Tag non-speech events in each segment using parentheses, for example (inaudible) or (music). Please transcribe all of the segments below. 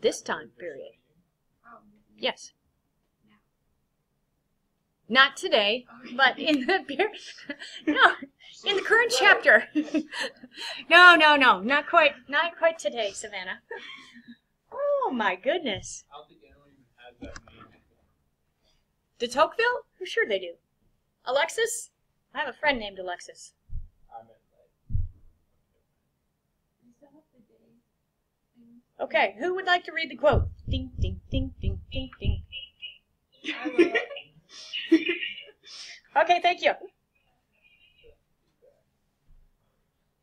this time period. Yes. Not today, but in the (laughs) no, in the current chapter. (laughs) no, no, no, not quite, not quite today, Savannah. Oh my goodness. De Tocqueville? I'm sure they do. Alexis? I have a friend named Alexis. I meant like. Okay, who would like to read the quote? Ding, ding, ding, ding, ding, ding. Okay, thank you.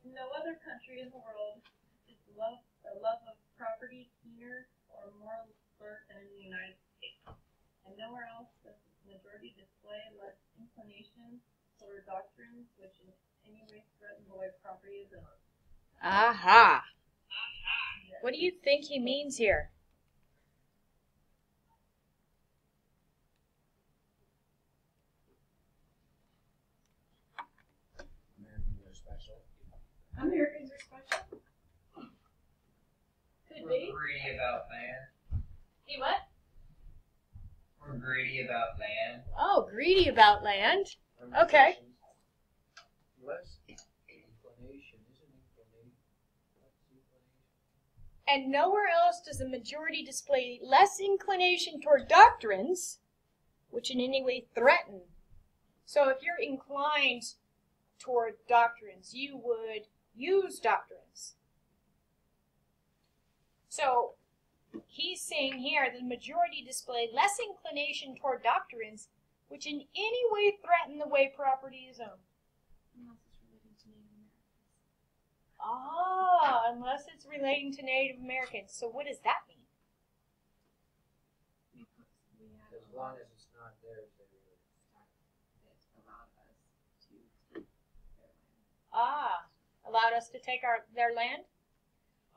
No other country in the world is love the love of property keener or more alert than in the United States. And nowhere else does the majority display less inclination toward doctrines which in any way threaten the way property is owned. Aha. What do you think he means here? Americans are special. Americans are special. Could We're greedy about land. He what? We're greedy about land. Oh, greedy about land. Okay. Less inclination, isn't inclination? Less inclination. And nowhere else does the majority display less inclination toward doctrines which in any way threaten. So if you're inclined toward doctrines, you would use doctrines. So he's saying here the majority display less inclination toward doctrines which in any way threaten the way property is owned. Ah, unless it's relating to Native Americans. So what does that mean? As long as it's not theirs, they really. Ah, allowed us to take our their land.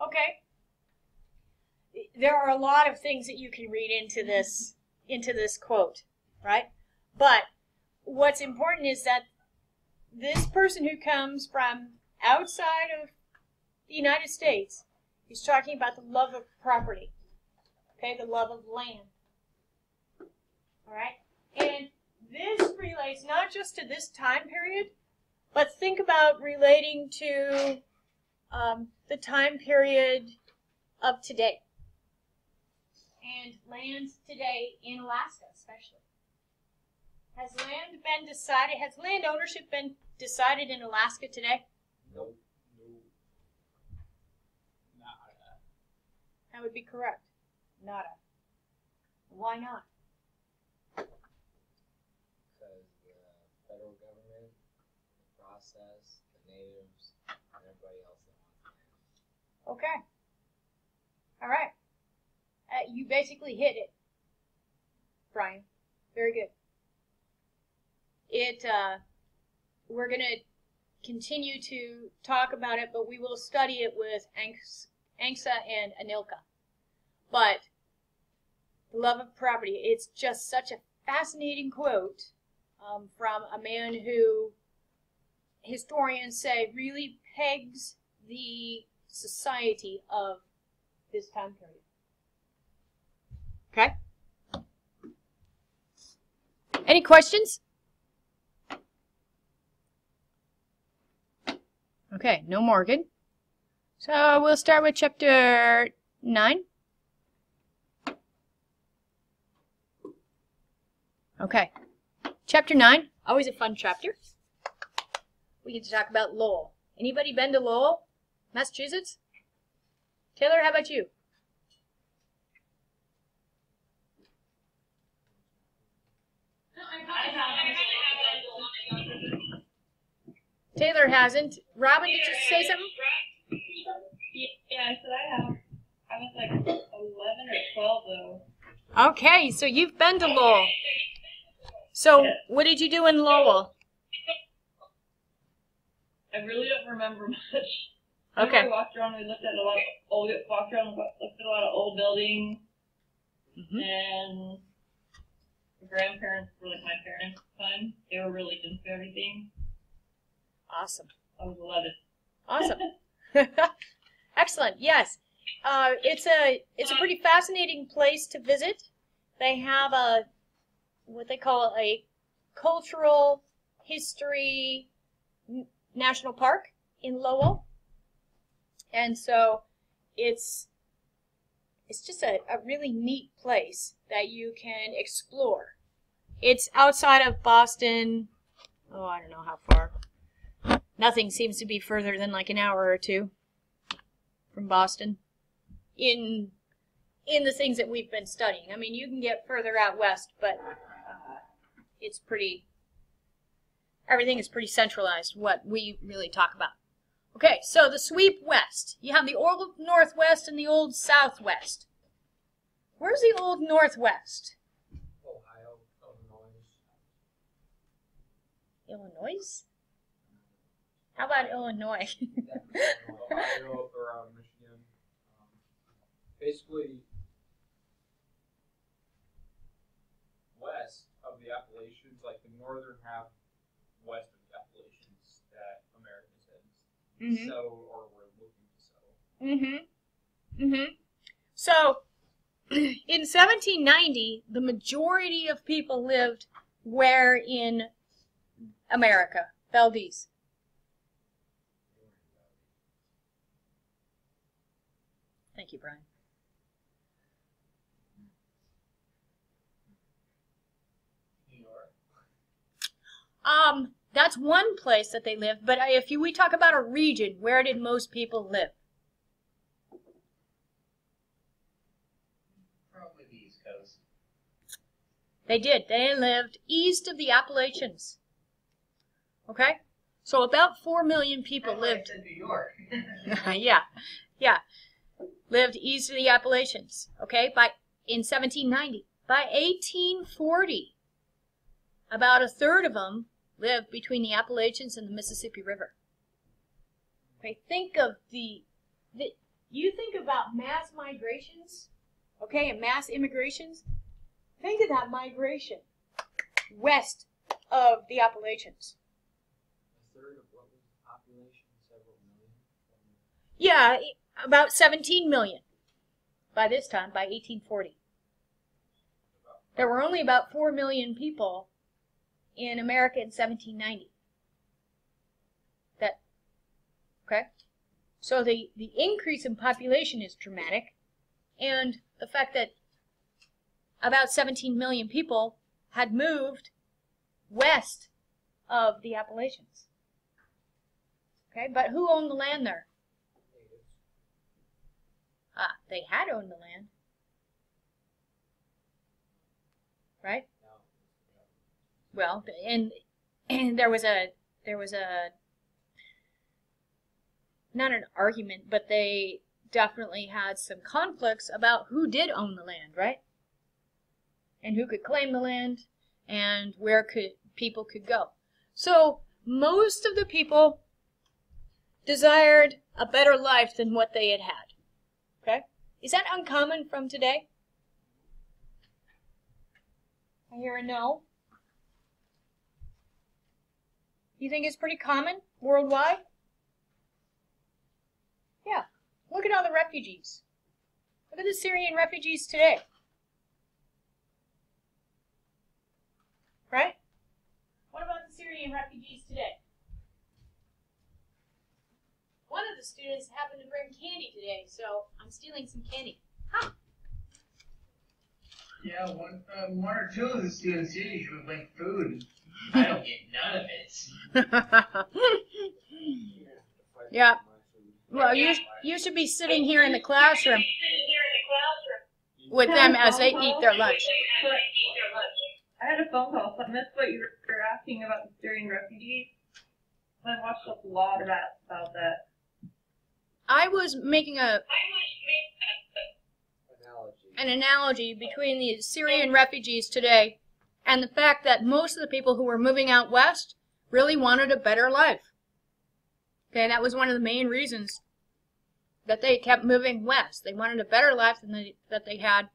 Okay. There are a lot of things that you can read into this into this quote, right? But what's important is that this person who comes from outside of the United States is talking about the love of property. Okay, the love of land. All right? And this relates not just to this time period, but think about relating to um, the time period of today. And land today in Alaska, especially. Has land been decided? Has land ownership been decided in Alaska today? Nope. No. Not that. That would be correct. Nada. Why not? Because the federal government, the process, the natives, and everybody else that wants land. Okay. All right. Uh, you basically hit it, Brian. Very good. It. Uh, we're gonna continue to talk about it, but we will study it with Anx- ANCSA and ANILCA. But the love of property. It's just such a fascinating quote um, from a man who historians say really pegs the society of this time period. Okay? Any questions? Okay, no Morgan. So we'll start with chapter 9. Okay. Chapter 9, always a fun chapter. We get to talk about Lowell. Anybody been to Lowell, Massachusetts? Taylor, how about you? Taylor hasn't. Robin, did you say something? Yeah, I said I have. I was like 11 or 12 though. Okay, so you've been to Lowell. So, what did you do in Lowell? I really don't remember (laughs) much. Okay. We walked around. We looked at a lot of old. Walked around. Looked at a lot of old buildings. Mhm. And grandparents were like my parents' time. They were really into everything. Awesome. I was 11. Awesome. (laughs) Excellent. Yes. uh, it's a it's a pretty fascinating place to visit. They have a what they call a cultural history national park in Lowell, and so it's it's just a, a really neat place that you can explore. It's outside of Boston. Oh, I don't know how far. Nothing seems to be further than like an hour or two from Boston in in the things that we've been studying. I mean, you can get further out west, but it's pretty everything is pretty centralized what we really talk about. Okay, so the sweep west. You have the old northwest and the old southwest. Where's the old northwest? Ohio, Illinois. Illinois? How about Illinois? Ohio (laughs) around Michigan. Um, basically, west the Appalachians, like the northern half west of the Appalachians that Americans had Mhm. settled or were looking to settle. Mm-hmm. Mm-hmm. So, (clears throat) in 1790, the majority of people lived where in America? Valdez. Thank you, Brian. New York. Um, that's one place that they lived, but if you, we talk about a region, where did most people live? Probably the East Coast. They did. They lived east of the Appalachians. Okay? So about 4 million people That's lived. in New York. (laughs) yeah, yeah. Lived east of the Appalachians. Okay, by in 1790. By 1840, about a third of them lived between the Appalachians and the Mississippi River. Okay, think of the, the you think about mass migrations, okay, and mass immigrations. Think of that migration west of the Appalachians. A third of what was the population? Several million. Yeah, about 17 million by this time, by 1840. There were only about 4 million people in America in 1790. That, okay? So the, the increase in population is dramatic, and the fact that about 17 million people had moved west of the Appalachians. Okay, but who owned the land there? Ah, they had owned the land. Right? Well, and and there was a there was a not an argument, but they definitely had some conflicts about who did own the land, right? And who could claim the land and where could people could go. So, most of the people desired a better life than what they had had. Okay? Is that uncommon from today? I hear a no. You think it's pretty common worldwide? Yeah. Look at all the refugees. Look at the Syrian refugees today. Right? What about the Syrian refugees today? One of the students happened to bring candy today, so I'm stealing some candy. Huh? Yeah, one, uh, one or two of the students usually bring food. (laughs) I don't get none of it. (laughs) Yeah. well, you, you should be sitting here in the classroom with them as they eat their lunch. I had a phone call, so I missed what you were asking about the Syrian refugees. I watched a lot about about that. I was making a Analogy. an analogy between the Syrian refugees today and the fact that most of the people who were moving out west really wanted a better life. Okay, that was one of the main reasons that they kept moving west. They wanted a better life than they, that they had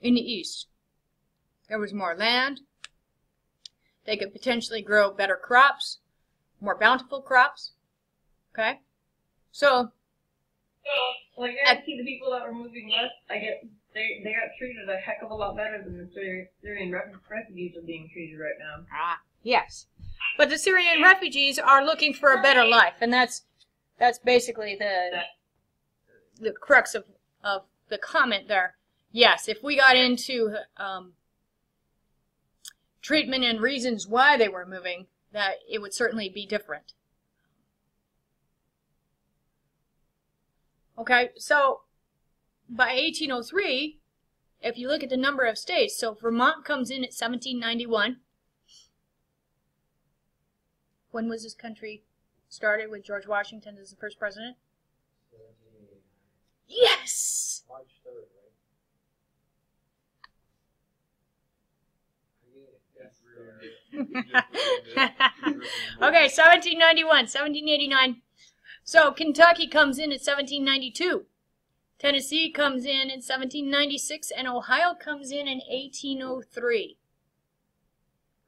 in the east. There was more land. They could potentially grow better crops, more bountiful crops. Okay? So, So, Well, I see the people that were moving west, I get they they got treated a heck of a lot better than the Syri- Syrian ref- refugees are being treated right now. Ah, yes. But the Syrian refugees are looking for a better life, and that's that's basically the the crux of of the comment there. Yes, if we got into um, treatment and reasons why they were moving, that it would certainly be different. Okay, so by 1803, if you look at the number of states, so Vermont comes in at 1791. When was this country started with George Washington as the first president? Yes! March third, right? (laughs) okay, 1791, 1789. So Kentucky comes in at 1792. Tennessee comes in in 1796, and Ohio comes in in 1803.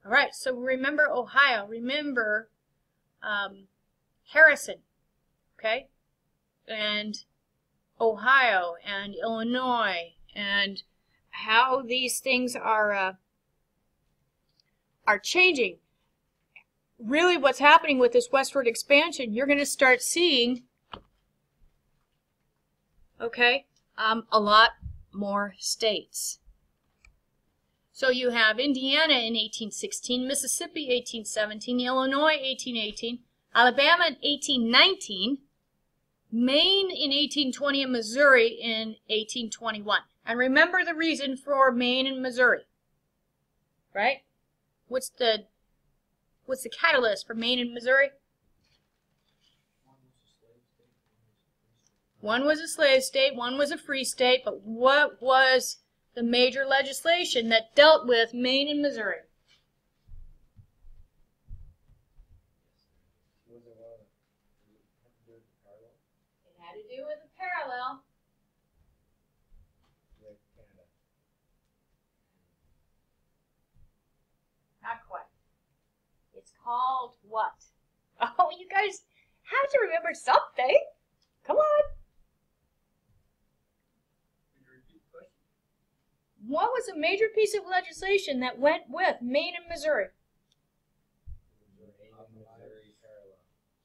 All right, so remember Ohio. Remember um, Harrison, okay? And Ohio and Illinois and how these things are uh, are changing. Really, what's happening with this westward expansion, you're going to start seeing, okay, um, a lot more states. So you have Indiana in 1816, Mississippi 1817, Illinois 1818, Alabama in 1819, Maine in 1820, and Missouri in 1821. And remember the reason for Maine and Missouri, right? What's the what's the catalyst for Maine and Missouri? One was a slave state, one was a free state, but what was the major legislation that dealt with Maine and Missouri? It had to do with a parallel. Not quite. It's called what? (laughs) Oh, you guys have to remember something. Come on. Could you repeat the question? What was a major piece of legislation that went with Maine and Missouri?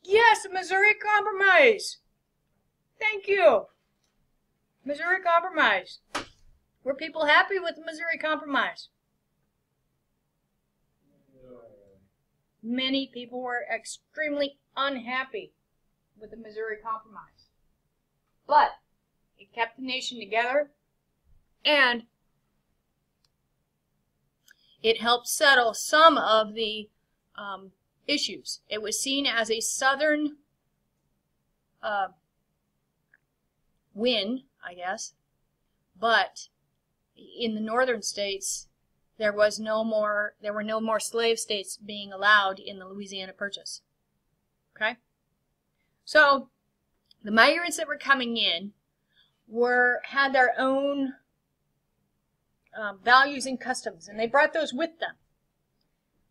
Yes, the Missouri Compromise. Thank you. Missouri Compromise. Were people happy with the Missouri Compromise? Many people were extremely unhappy with the Missouri Compromise. But it kept the nation together and it helped settle some of the um, issues. It was seen as a southern uh, win, I guess, but in the northern states, there was no more. There were no more slave states being allowed in the Louisiana Purchase. Okay, so the migrants that were coming in were had their own um, values and customs, and they brought those with them.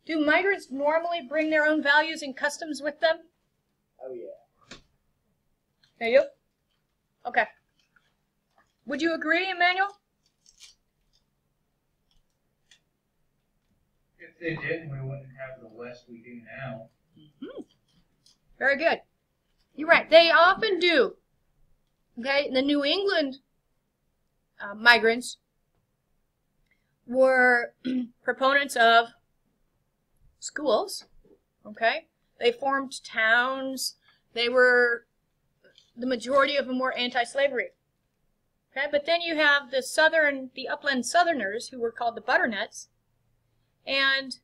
Do migrants normally bring their own values and customs with them? Oh yeah. They do? Okay. Would you agree, Emmanuel? If they didn't, we wouldn't have the West we do now. Very good. You're right. They often do. Okay, the New England uh, migrants were (clears throat) proponents of schools. Okay, they formed towns. They were the majority of them were anti-slavery. Okay, but then you have the southern, the upland Southerners who were called the Butternuts, and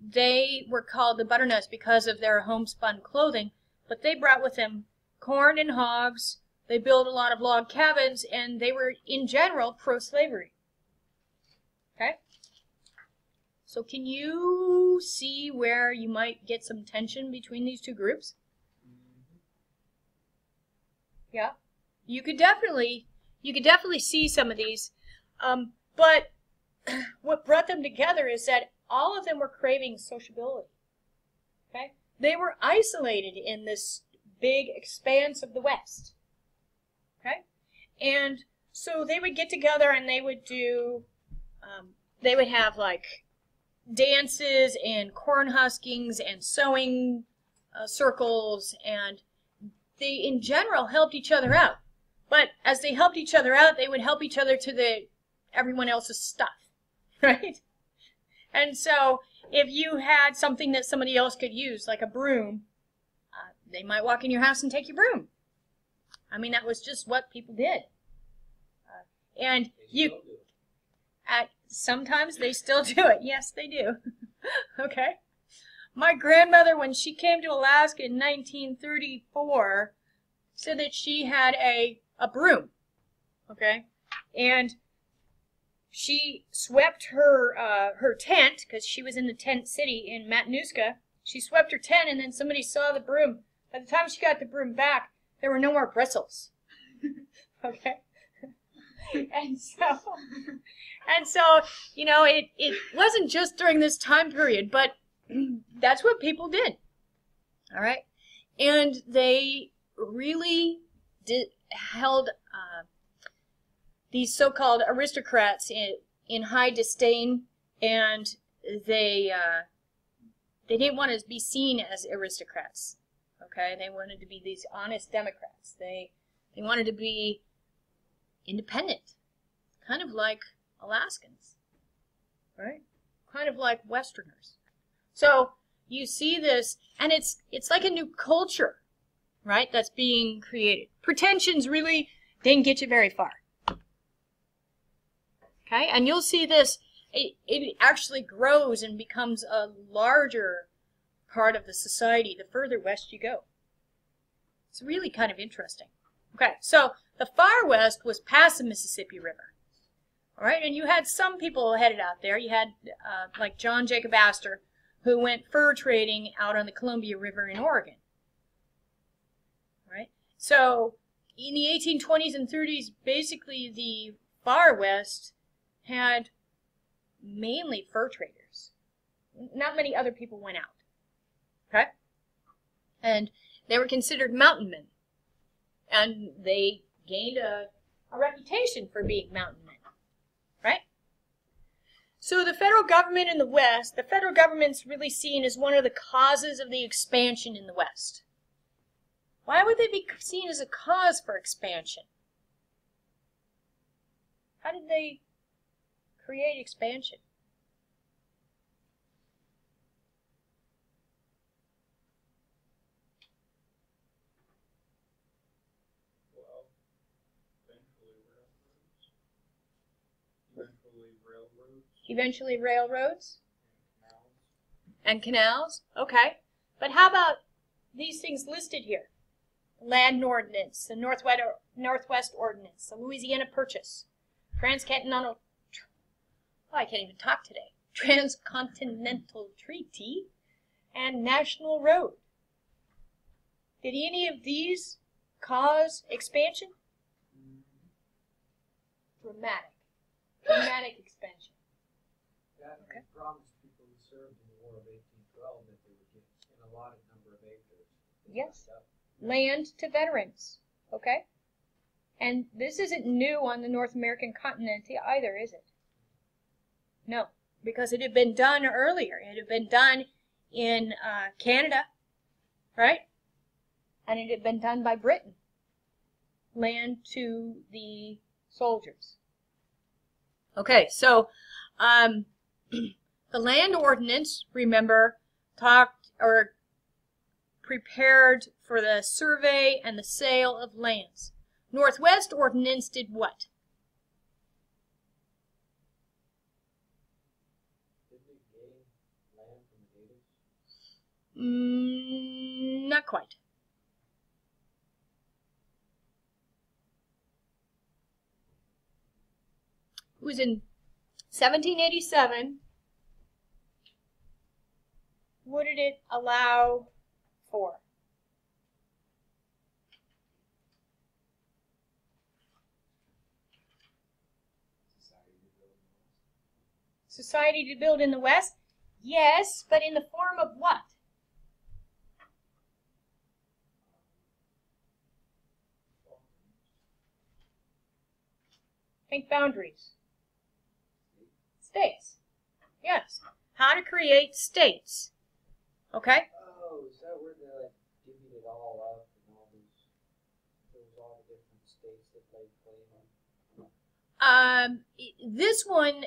they were called the Butternuts because of their homespun clothing. But they brought with them corn and hogs. They built a lot of log cabins, and they were in general pro-slavery. Okay. So can you see where you might get some tension between these two groups? Yeah, you could definitely, you could definitely see some of these. Um, but (clears throat) what brought them together is that all of them were craving sociability. Okay, they were isolated in this big expanse of the West. Okay? And so they would get together and they would do, um, they would have like dances and corn huskings and sewing uh, circles and they in general helped each other out. But as they helped each other out, they would help each other to the everyone else's stuff, (laughs) right? And so if you had something that somebody else could use, like a broom, uh, they might walk in your house and take your broom. I mean, that was just what people did. Uh, and you, still do it. at sometimes they still (laughs) do it. Yes, they do. (laughs) okay. My grandmother, when she came to Alaska in 1934, said that she had a a broom. Okay, and she swept her uh, her tent because she was in the tent city in Matanuska. She swept her tent, and then somebody saw the broom. By the time she got the broom back, there were no more bristles. (laughs) okay, (laughs) and so and so you know it it wasn't just during this time period, but (clears throat) that's what people did. All right, and they really did held uh, these so-called aristocrats in in high disdain, and they uh, they didn't want to be seen as aristocrats. Okay, they wanted to be these honest Democrats. They they wanted to be independent, kind of like Alaskans, right? Kind of like Westerners. So you see this, and it's it's like a new culture, right? That's being created. Pretensions really didn't get you very far. Okay, and you'll see this. It, it actually grows and becomes a larger part of the society the further west you go. It's really kind of interesting. Okay, so the far west was past the Mississippi River. All right, and you had some people headed out there. You had uh, like John Jacob Astor, who went fur trading out on the Columbia River in Oregon. All right, so in the 1820s and 30s, basically the far west had mainly fur traders. Not many other people went out. Okay? And they were considered mountain men. And they gained a, a reputation for being mountain men. Right? So the federal government in the West, the federal government's really seen as one of the causes of the expansion in the West. Why would they be seen as a cause for expansion? How did they create expansion? Well, eventually railroads. Eventually railroads Eventually railroads and canals. Okay. But how about these things listed here? Land Ordinance, the Northwest, Northwest Ordinance, the Louisiana Purchase, Transcontinental, oh, I can't even talk today, (laughs) Transcontinental Treaty, and National Road. Did any of these cause expansion? Mm-hmm. Dramatic. Dramatic (gasps) Okay. promised people who served in the War of eighteen twelve that they would get an allotted number of acres. Yes. land to veterans. Okay? And this isn't new on the North American continent either, is it? No, because it had been done earlier. It had been done in uh, Canada, right? And it had been done by Britain. Land to the soldiers. Okay, so um, the land ordinance, remember, talked or prepared for the survey and the sale of lands. Northwest Ordinance did what? Mm, not quite. It was in 1787. What did it allow for? Society to build in the West. Society to build in the West? Yes, but in the form of what? Think boundaries. States. Yes. How to create states. Okay? Oh, is that where they like divvied it all up and all these, there was all the different states that laid claim on? Um, this one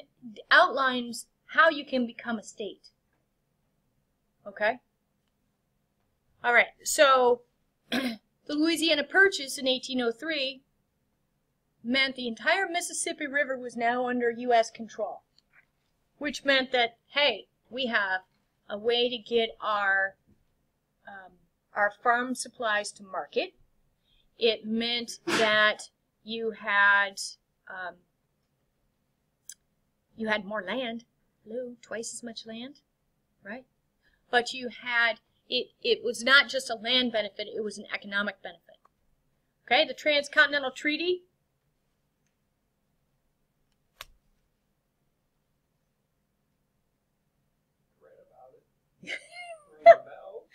outlines how you can become a state. Okay? All right. So, (clears throat) the Louisiana Purchase in 1803 meant the entire Mississippi River was now under U.S. control, which meant that, hey, we have a way to get our um, our farm supplies to market. It meant that you had um, you had more land, hello, twice as much land, right? But you had it. It was not just a land benefit; it was an economic benefit. Okay, the Transcontinental Treaty. Read about it. Ring a bell.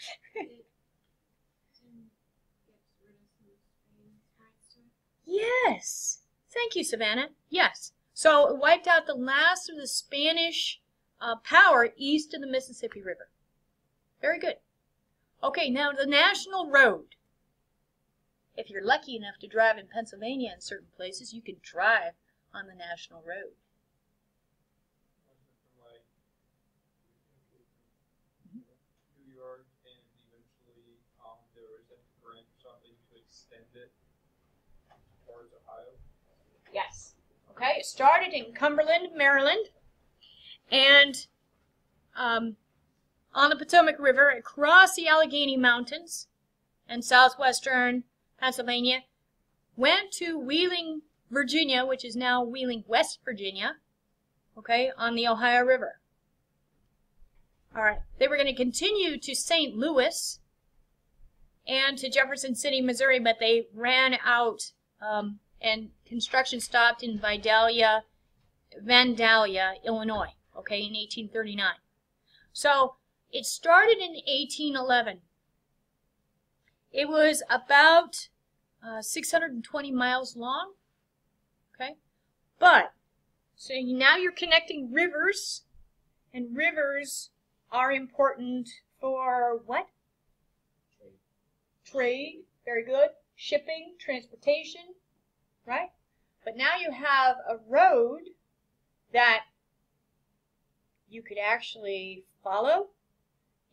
Yes. Thank you, Savannah. Yes. So it wiped out the last of the Spanish uh, power east of the Mississippi River. Very good. Okay, now the national road. If you're lucky enough to drive in Pennsylvania in certain places, you can drive on the national road. Um extend it Ohio. Yes. Okay, it started in Cumberland, Maryland, and um, on the Potomac River across the Allegheny Mountains and southwestern Pennsylvania, went to Wheeling, Virginia, which is now Wheeling, West Virginia, okay, on the Ohio River. All right, they were going to continue to St. Louis and to Jefferson City, Missouri, but they ran out um, and construction stopped in Vidalia, Vandalia, Illinois, okay, in 1839. So it started in 1811. It was about uh, 620 miles long, okay, but so now you're connecting rivers, and rivers are important for what? Trade. Trade, very good. Shipping, transportation, right? But now you have a road that you could actually follow,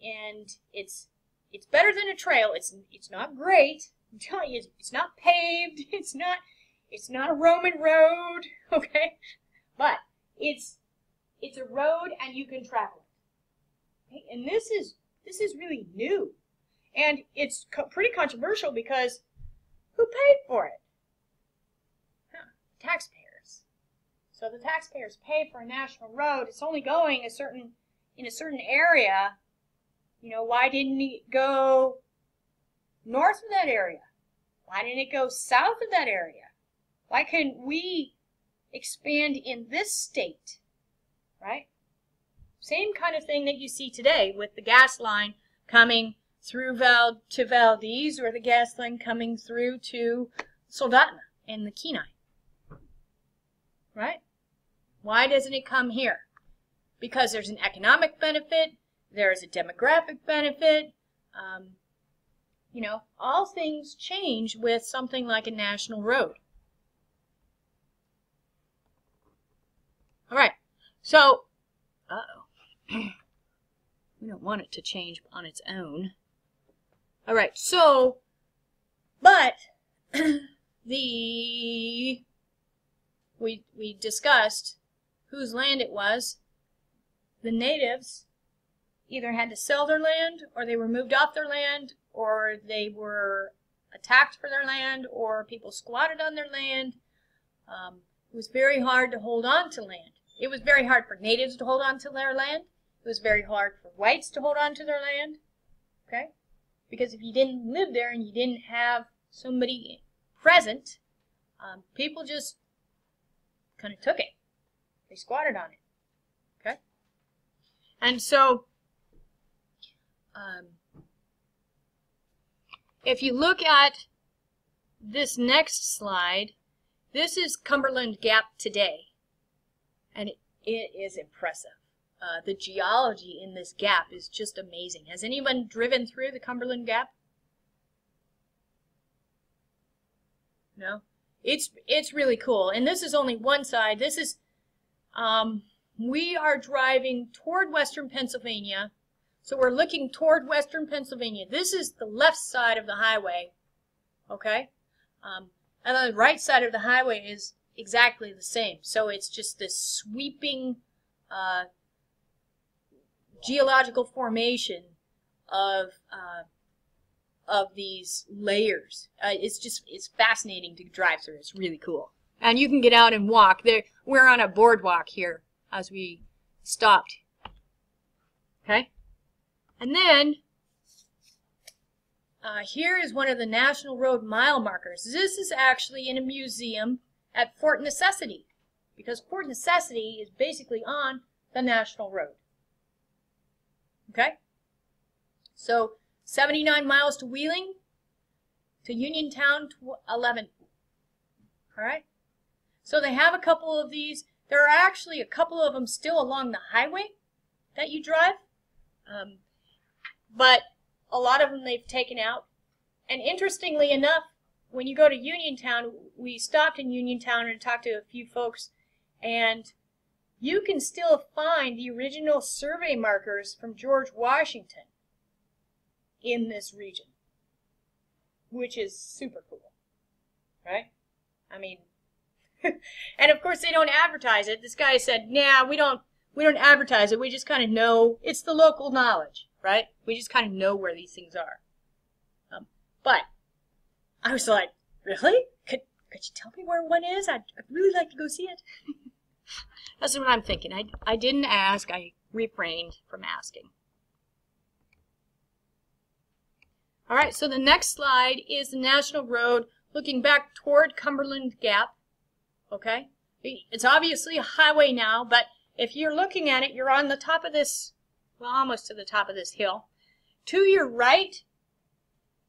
and it's it's better than a trail. It's it's not great. I'm telling you, it's not paved. (laughs) It's not it's not a Roman road, (laughs) okay? But it's it's a road, and you can travel it. Okay? And this is this is really new, and it's co- pretty controversial because who paid for it? Huh, taxpayers. So the taxpayers pay for a national road. It's only going a certain in a certain area. You know, why didn't it go north of that area? Why didn't it go south of that area? Why couldn't we expand in this state? Right? Same kind of thing that you see today with the gas line coming through Val to Valdez or the gas line coming through to Soldotna and the Kenai. Right? Why doesn't it come here? Because there's an economic benefit, there is a demographic benefit. Um, you know, all things change with something like a national road. All right, so, uh-oh. (clears throat) we don't want it to change on its own. All right, so, but (clears throat) the we we discussed whose land it was. The natives either had to sell their land, or they were moved off their land, or they were attacked for their land, or people squatted on their land. Um, it was very hard to hold on to land. It was very hard for natives to hold on to their land. It was very hard for whites to hold on to their land. Okay? Because if you didn't live there and you didn't have somebody present, um, people just kind of took it. They squatted on it. Okay? And so, um, if you look at this next slide, this is Cumberland Gap today, and it, it is impressive. Uh, the geology in this gap is just amazing. Has anyone driven through the Cumberland Gap? No? It's, it's really cool. And this is only one side. This is, um, we are driving toward western Pennsylvania. So we're looking toward western Pennsylvania. This is the left side of the highway. Okay? Um, and on the right side of the highway is exactly the same. So it's just this sweeping uh, geological formation of uh, of these layers. Uh, it's just it's fascinating to drive through. It's really cool, and you can get out and walk. There, we're on a boardwalk here as we stopped. Okay, and then uh, here is one of the National Road mile markers. This is actually in a museum at Fort Necessity because Fort Necessity is basically on the National Road. Okay? So 79 miles to Wheeling, to Uniontown, 11. All right? So they have a couple of these. There are actually a couple of them still along the highway that you drive. Um, but a lot of them they've taken out. And interestingly enough, when you go to Uniontown, we stopped in Uniontown and talked to a few folks, and you can still find the original survey markers from George Washington in this region, which is super cool, right? I mean, (laughs) and of course they don't advertise it. This guy said, "Nah, we don't, we don't advertise it. We just kind of know it's the local knowledge, right? We just kind of know where these things are." Um, but I was like, "Really? Could could you tell me where one is? I'd, I'd really like to go see it." (laughs) That's what I'm thinking. I, I didn't ask. I refrained from asking. All right, so the next slide is the National Road looking back toward Cumberland Gap. Okay? It's obviously a highway now, but if you're looking at it, you're on the top of this, well, almost to the top of this hill. To your right,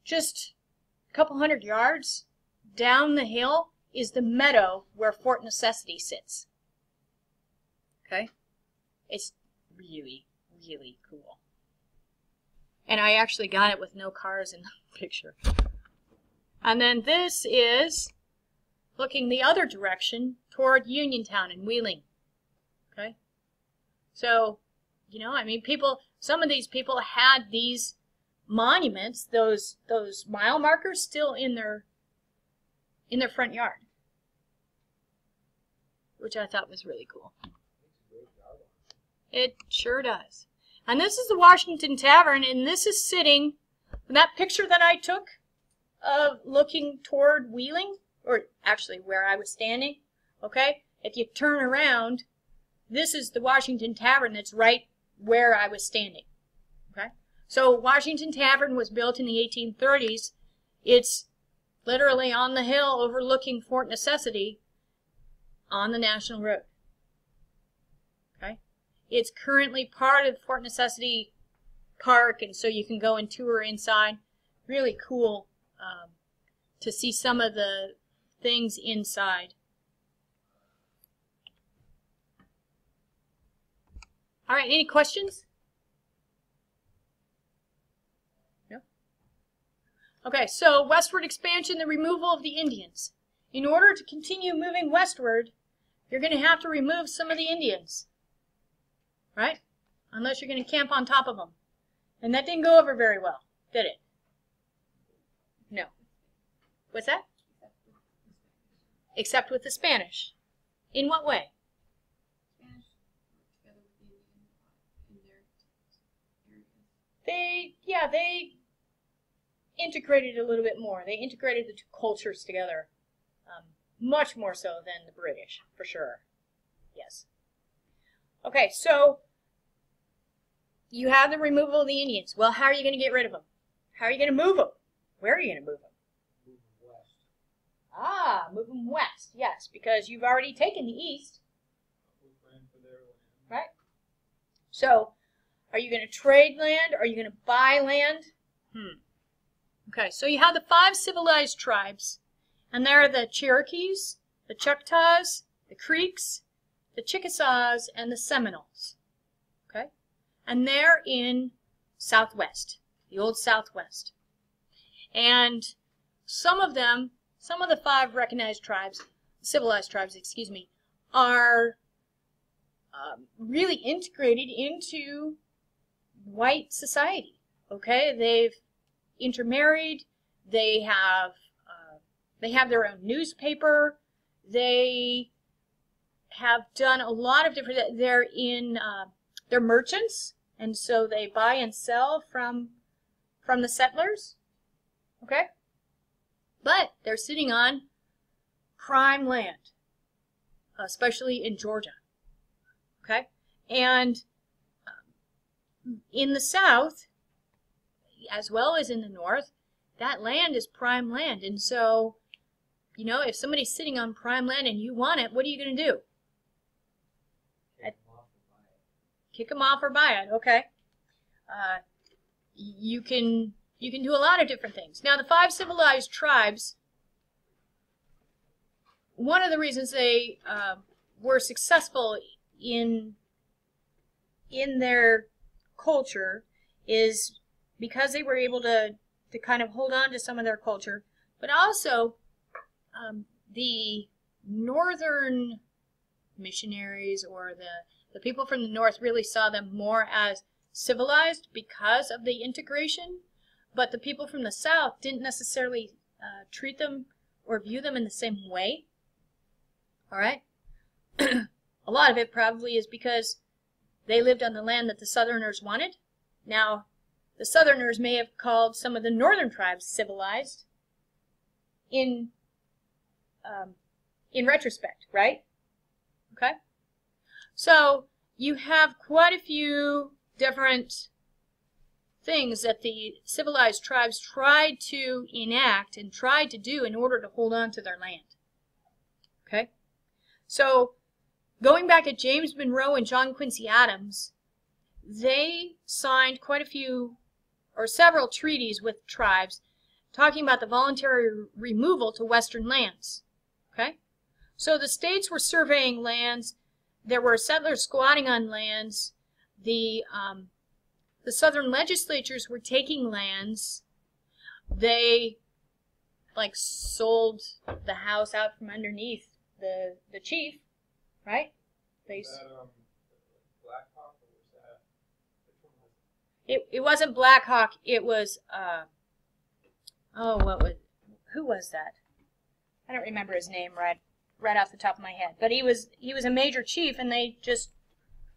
just a couple hundred yards down the hill, is the meadow where Fort Necessity sits. Okay? It's really, really cool. And I actually got it with no cars in the (laughs) picture. And then this is looking the other direction toward Uniontown and Wheeling. Okay? So, you know, I mean, people, some of these people had these monuments, those, those mile markers still in their, in their front yard. Which I thought was really cool. It sure does. And this is the Washington Tavern, and this is sitting, that picture that I took of looking toward Wheeling, or actually where I was standing, okay? If you turn around, this is the Washington Tavern that's right where I was standing, okay? So Washington Tavern was built in the 1830s. It's literally on the hill overlooking Fort Necessity on the National Road. It's currently part of Fort Necessity Park, and so you can go and tour inside. Really cool um, to see some of the things inside. All right, any questions? No? Okay, so westward expansion, the removal of the Indians. In order to continue moving westward, you're going to have to remove some of the Indians right? Unless you're going to camp on top of them. And that didn't go over very well, did it? No. What's that? Except with the Spanish. In what way? They, yeah, they integrated a little bit more. They integrated the two cultures together. Um, much more so than the British, for sure. Yes. Okay, so you have the removal of the Indians. Well, how are you going to get rid of them? How are you going to move them? Where are you going to move them? Move them west. Ah, move them west. Yes, because you've already taken the east, right? So, are you going to trade land? Are you going to buy land? Hmm. Okay, so you have the five civilized tribes, and there are the Cherokees, the Choctaws, the Creeks, the Chickasaws, and the Seminoles. And they're in Southwest, the old Southwest. And some of them, some of the five recognized tribes, civilized tribes, excuse me, are um, really integrated into white society. Okay, they've intermarried. They have uh, they have their own newspaper. They have done a lot of different. They're in uh, they're merchants, and so they buy and sell from from the settlers. Okay, but they're sitting on prime land, especially in Georgia. Okay, and um, in the South, as well as in the North, that land is prime land, and so you know, if somebody's sitting on prime land and you want it, what are you going to do? Kick 'em off and buy it. Kick them off or buy it, okay? Uh, you can you can do a lot of different things. Now, the five civilized tribes. One of the reasons they uh, were successful in in their culture is because they were able to to kind of hold on to some of their culture, but also um, the northern missionaries or the the people from the north really saw them more as civilized because of the integration, but the people from the south didn't necessarily uh, treat them or view them in the same way. All right, (clears throat) a lot of it probably is because they lived on the land that the southerners wanted. Now, the southerners may have called some of the northern tribes civilized in um, in retrospect, right? Okay. So you have quite a few different things that the civilized tribes tried to enact and tried to do in order to hold on to their land. Okay? So, going back at James Monroe and John Quincy Adams, they signed quite a few or several treaties with tribes talking about the voluntary removal to western lands. Okay? So the states were surveying lands there were settlers squatting on lands. The um, the southern legislatures were taking lands. They like sold the house out from underneath the the chief, right? They that, um, Black Hawk or was that? Which one was it it wasn't Black Hawk. It was uh oh what was who was that? I don't remember his name right right off the top of my head. But he was he was a major chief, and they just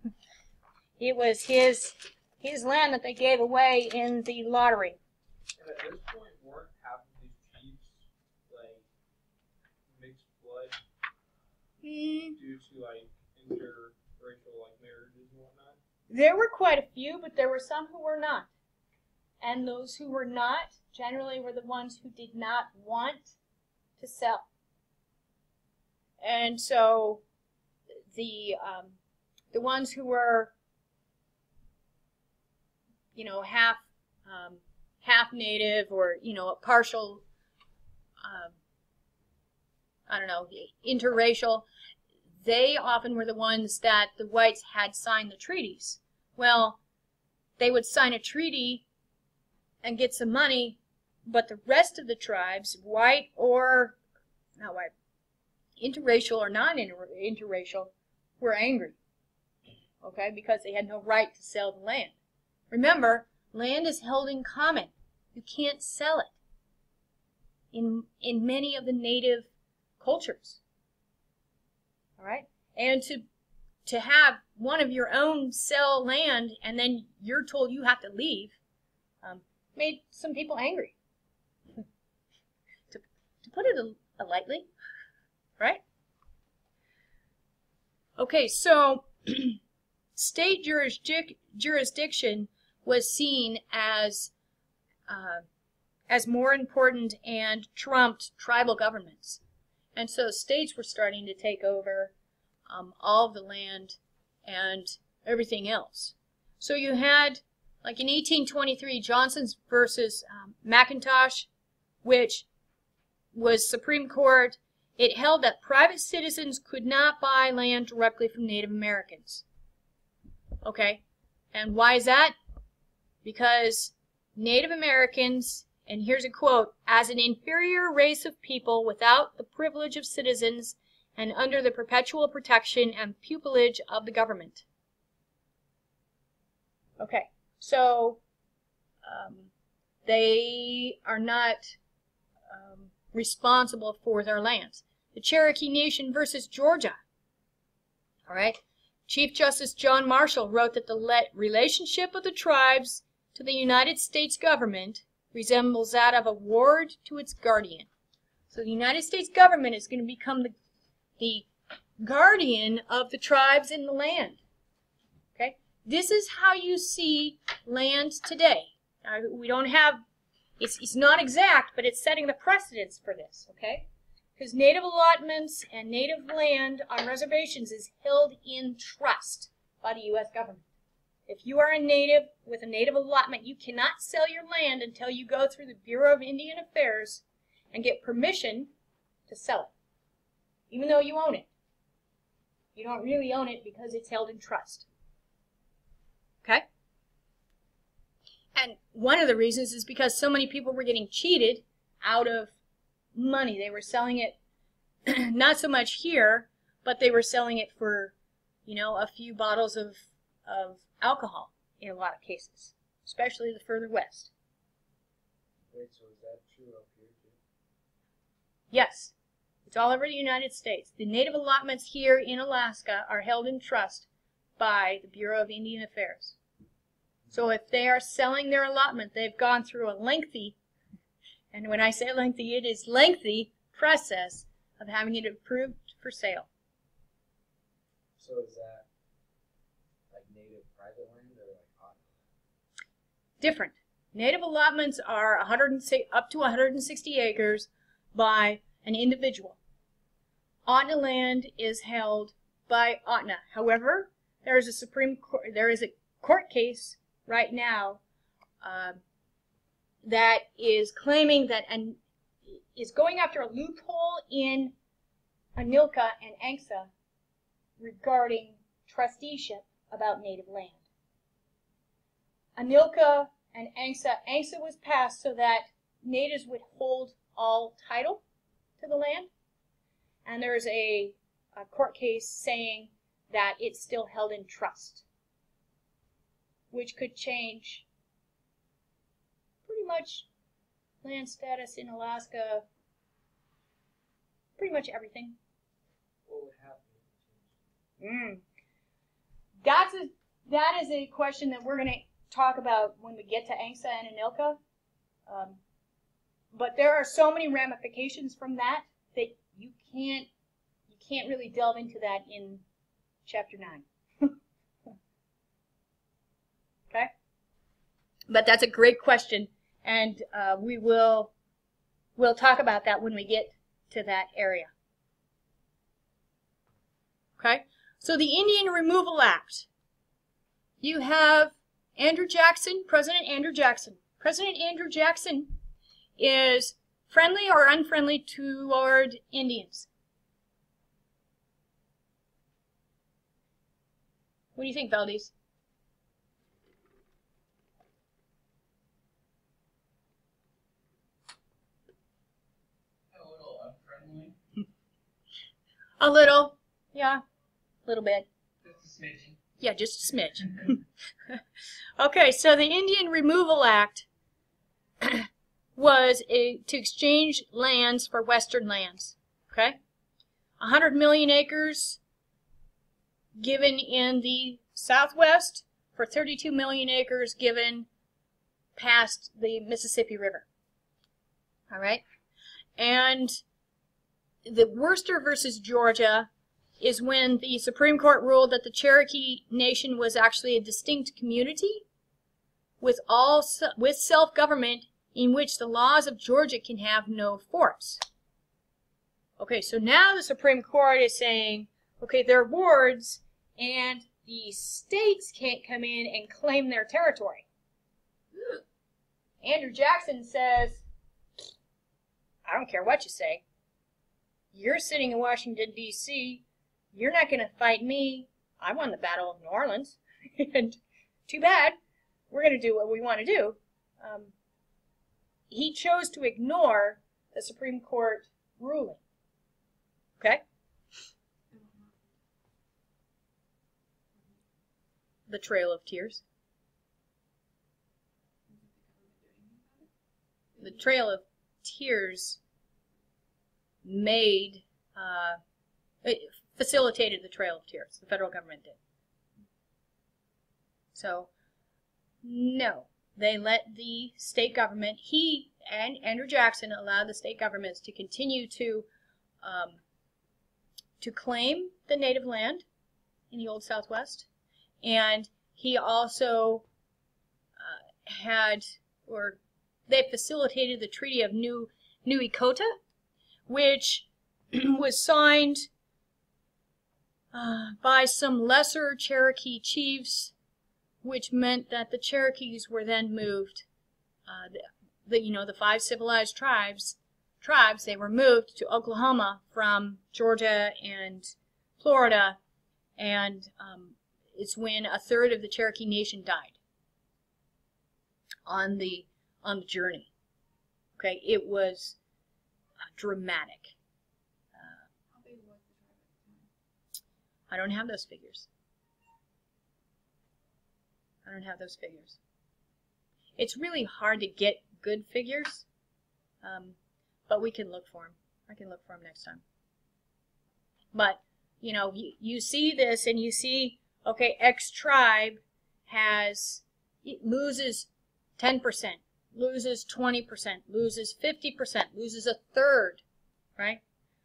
(laughs) it was his his land that they gave away in the lottery. And at this point, weren't half of these chiefs like mixed blood Hmm, due to like interracial like marriages and whatnot? There were quite a few, but there were some who were not. And those who were not generally were the ones who did not want to sell. And so the um, the ones who were you know half um, half native or you know a partial um, I don't know interracial they often were the ones that the whites had signed the treaties. Well, they would sign a treaty and get some money, but the rest of the tribes, white or not white, interracial or non-interracial, were angry. Okay, because they had no right to sell the land. Remember, land is held in common. You can't sell it. In in many of the native cultures. All right? And to to have one of your own sell land and then you're told you have to leave um, made some people angry. (laughs) to, to put it a, a lightly, right? Okay, so (clears throat) state jurisdic- jurisdiction was seen as uh, as more important and trumped tribal governments. And so states were starting to take over um, all the land and everything else. So you had, like in 1823, Johnson's versus um, McIntosh, which was Supreme Court. It held that private citizens could not buy land directly from Native Americans. Okay? And why is that? Because Native Americans, and here's a quote, as an inferior race of people without the privilege of citizens and under the perpetual protection and pupillage of the government. Okay, so um, they are not um, responsible for their lands. The Cherokee Nation versus Georgia. All right. Chief Justice John Marshall wrote that the relationship of the tribes to the United States government resembles that of a ward to its guardian. So the United States government is going to become the, the guardian of the tribes in the land. Okay? This is how you see land today. Now, we don't have, it's, it's not exact, but it's setting the precedence for this, okay? Because native allotments and native land on reservations is held in trust by the U.S. government. If you are a native with a native allotment, you cannot sell your land until you go through the Bureau of Indian Affairs and get permission to sell it, even though you own it. You don't really own it because it's held in trust. Okay? And one of the reasons is because so many people were getting cheated out of money. They were selling it (clears throat) not so much here, but they were selling it for, you know, a few bottles of, of alcohol in a lot of cases, especially the further west. Wait, so is that true up here too? Yes, it's all over the United States. The native allotments here in Alaska are held in trust by the Bureau of Indian Affairs. So if they are selling their allotment, they've gone through a lengthy, and when I say lengthy, it is lengthy process of having it approved for sale. So is that like native private land or like hot? Different. Native allotments are 106, up to 160 acres by an individual. Ahtna land is held by Ahtna. However, there is a Supreme Court, there is a court case right now um, that is claiming that and is going after a loophole in ANILCA and ANCSA regarding trusteeship about native land. ANILCA and ANCSA, ANCSA was passed so that natives would hold all title to the land, and there's a, a court case saying that it's still held in trust which could change much land status in Alaska, pretty much everything. What would happen? Mm. That's a that is a question that we're going to talk about when we get to ANCSA and ANILCA. Um, but there are so many ramifications from that that you can't you can't really delve into that in chapter nine. (laughs) okay, but that's a great question, and uh, we will we'll talk about that when we get to that area. Okay, so the Indian Removal Act. You have Andrew Jackson, President Andrew Jackson. President Andrew Jackson is friendly or unfriendly toward Indians. What do you think, Valdez? A little unfriendly. A little, yeah, a little bit. Just a. Yeah, just a smidge. (laughs) okay, so the Indian Removal Act (clears throat) was a, to exchange lands for Western lands. Okay, 100 million acres given in the Southwest for 32 million acres given past the Mississippi River. All right, and the Worcester versus Georgia is when the Supreme Court ruled that the Cherokee Nation was actually a distinct community with all with self-government in which the laws of Georgia can have no force. Okay, so now the Supreme Court is saying, okay, they're wards and the states can't come in and claim their territory. Andrew Jackson says, I don't care what you say. You're sitting in Washington, D.C., you're not going to fight me. I won the Battle of New Orleans. (laughs) and too bad. We're going to do what we want to do. Um, he chose to ignore the Supreme Court ruling. Okay? The Trail of Tears. The Trail of Tears made, uh, it facilitated the Trail of Tears. The federal government did. So, no. They let the state government, he and Andrew Jackson allowed the state governments to continue to um, to claim the native land in the Old Southwest, and he also uh, had, or they facilitated the Treaty of New New Echota, which (clears throat) was signed uh, by some lesser Cherokee chiefs, which meant that the Cherokees were then moved. Uh, the, the you know the five civilized tribes tribes they were moved to Oklahoma from Georgia and Florida, and um, it's when a third of the Cherokee Nation died on the on the journey. Okay, it was dramatic. Uh? I don't have those figures. I don't have those figures. It's really hard to get good figures, um, but we can look for them. I can look for them next time. But, you know, you, you see this and you see, okay, X tribe has, it loses 10%, loses 20%, loses 50%, loses a third, right?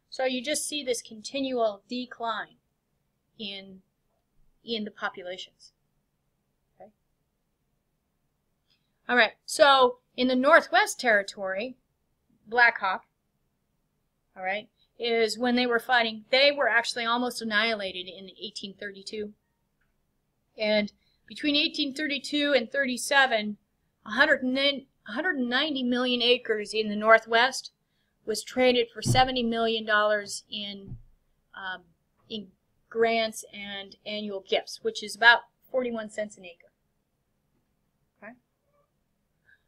So you just see this continual decline in in the populations. Okay. All right. So in the Northwest Territory, Black Hawk, all right, is when they were fighting. They were actually almost annihilated in 1832. And between 1832 and 37, 190 million acres in the Northwest was traded for 70 million dollars in um, in grants and annual gifts, which is about 41 cents an acre. Okay.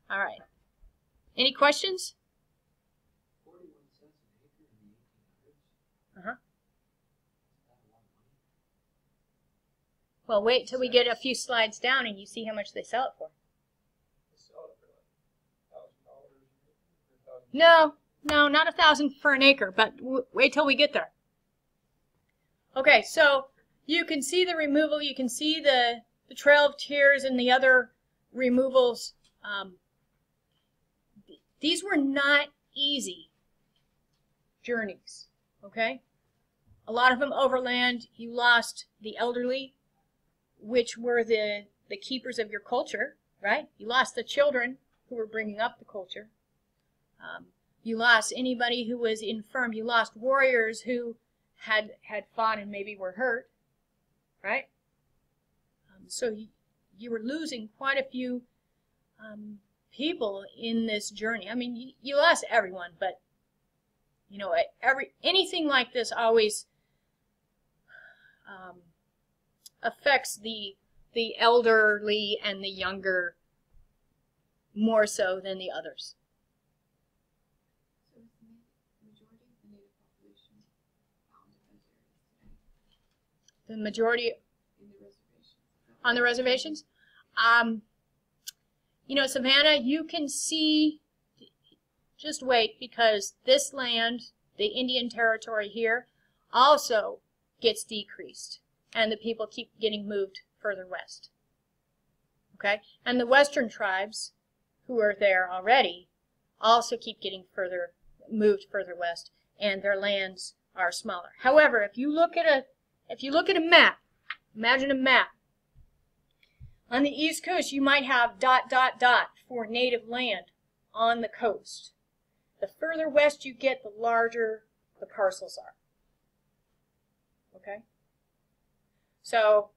All right. Any questions? Forty-one cents an acre in the eighteen hundreds? Uh-huh. That's a lot of money. Well, wait till we get a few slides down and you see how much they sell it for. They sell it for like thousand dollars. No, no, not a thousand for an acre, but wait till we get there. Okay, so you can see the removal, you can see the, the Trail of Tears and the other removals. Um, these were not easy journeys, okay? A lot of them overland. You lost the elderly, which were the, the keepers of your culture, right? You lost the children who were bringing up the culture. Um, you lost anybody who was infirm. You lost warriors who had had fought and maybe were hurt, right? Um, so you, you were losing quite a few um, people in this journey. I mean, you, you lost everyone, but you know, every anything like this always um, affects the the elderly and the younger more so than the others. So is the ma- majority of the native population found in those areas today? The majority on the reservations. Um, you know, Savannah, you can see, just wait, because this land, the Indian Territory here, also gets decreased, and the people keep getting moved further west. Okay? And the western tribes, who are there already, also keep getting further, moved further west, and their lands are smaller. However, if you look at a, if you look at a map, imagine a map, on the East Coast, you might have dot, dot, dot for native land on the coast. The further west you get, the larger the parcels are. Okay? So,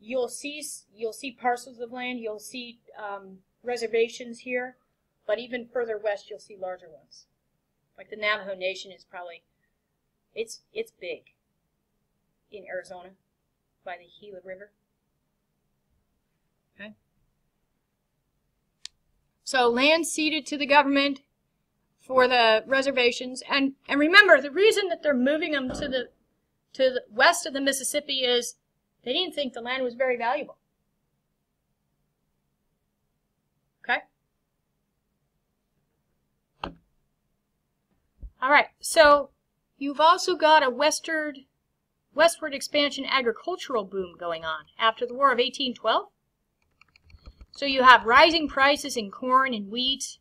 you'll see, you'll see parcels of land, you'll see um, reservations here, but even further west, you'll see larger ones. Like the Navajo Nation is probably, it's it's big in Arizona by the Gila River. Okay. So land ceded to the government for the reservations, and and remember the reason that they're moving them to the to the west of the Mississippi is they didn't think the land was very valuable. Okay. All right. So you've also got a westward westward expansion agricultural boom going on after the War of 1812. So you have rising prices in corn and wheat,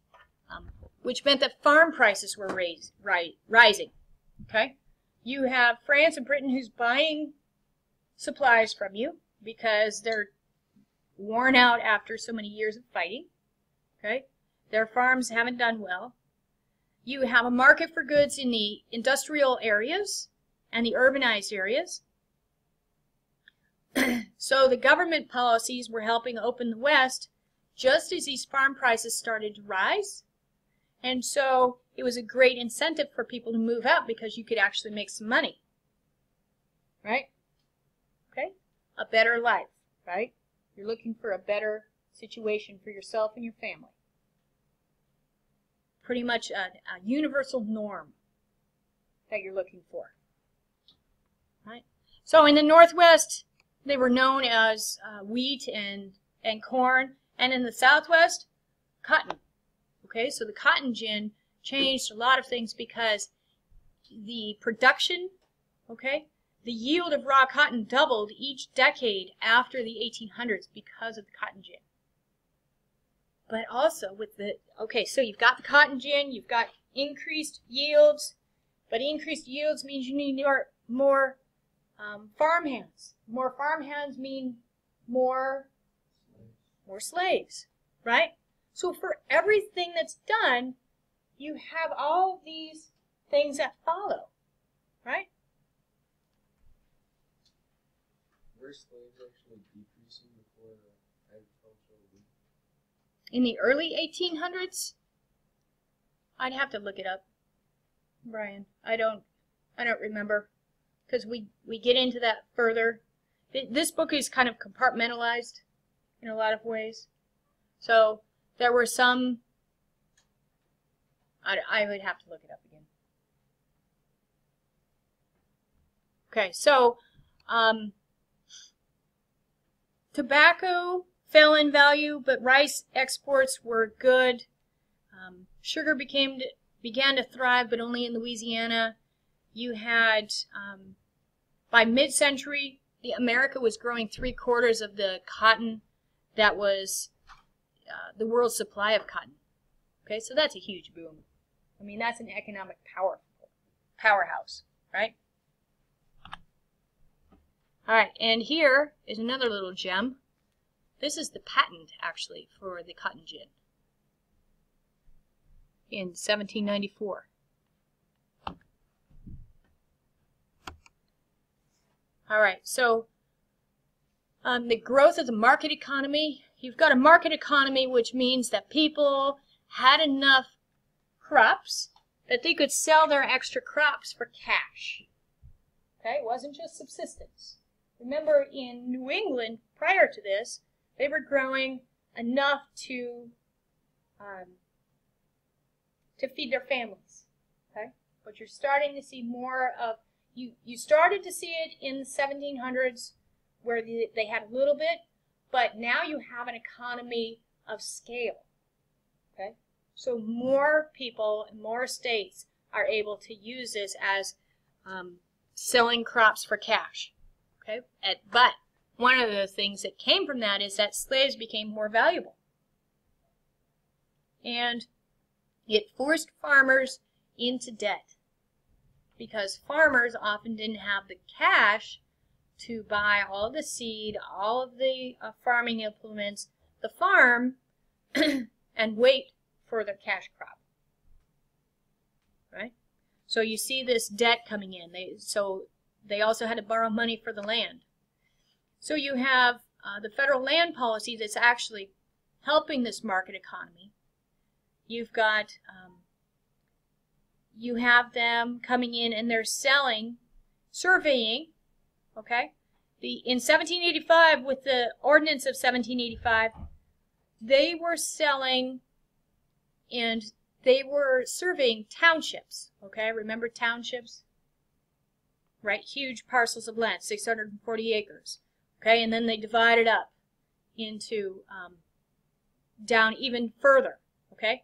um, which meant that farm prices were raised, ri- rising. Okay, you have France and Britain who's buying supplies from you because they're worn out after so many years of fighting. Okay, their farms haven't done well. You have a market for goods in the industrial areas and the urbanized areas. (clears throat) so the government policies were helping open the West just as these farm prices started to rise. And so it was a great incentive for people to move out because you could actually make some money. Right? Okay? A better life, right? You're looking for a better situation for yourself and your family. Pretty much a, a universal norm that you're looking for. Right? So in the Northwest, they were known as uh, wheat and, and corn, and in the Southwest, cotton. Okay, so the cotton gin changed a lot of things because the production, okay, the yield of raw cotton doubled each decade after the 1800s because of the cotton gin. But also with the, okay, so you've got the cotton gin, you've got increased yields, but increased yields means you need more, more um, farm hands. More farm hands mean more, more slaves, right? So for everything that's done, you have all these things that follow, right? Slaves actually decreasing before agricultural boom? In the early 1800s, I'd have to look it up, Brian. I don't, I don't remember, because we we get into that further. This book is kind of compartmentalized in a lot of ways, so there were some. I, I would have to look it up again. Okay, so um, tobacco fell in value, but rice exports were good. Um, sugar became began to thrive, but only in Louisiana. You had um, by mid-century, the America was growing three quarters of the cotton that was uh, the world's supply of cotton. Okay, so that's a huge boom. I mean, that's an economic power powerhouse, right? All right, and here is another little gem. This is the patent, actually, for the cotton gin in 1794. All right, so um, the growth of the market economy. You've got a market economy, which means that people had enough crops that they could sell their extra crops for cash. Okay, it wasn't just subsistence. Remember, in New England, prior to this, they were growing enough to um, to feed their families. Okay, but you're starting to see more of you. You started to see it in the 1700s, where the, they had a little bit, but now you have an economy of scale. Okay, so more people, more states are able to use this as um, selling crops for cash. Okay, At, but one of the things that came from that is that slaves became more valuable. And it forced farmers into debt because farmers often didn't have the cash to buy all the seed, all of the uh, farming implements, the farm, (clears throat) and wait for their cash crop. Right? So you see this debt coming in. They, so they also had to borrow money for the land. So you have uh, the federal land policy that's actually helping this market economy. You've got um, you have them coming in and they're selling, surveying, okay? The, in 1785, with the ordinance of 1785, they were selling and they were surveying townships, okay? Remember townships? Right? Huge parcels of land, 640 acres, okay? And then they divided up into um, down even further, okay?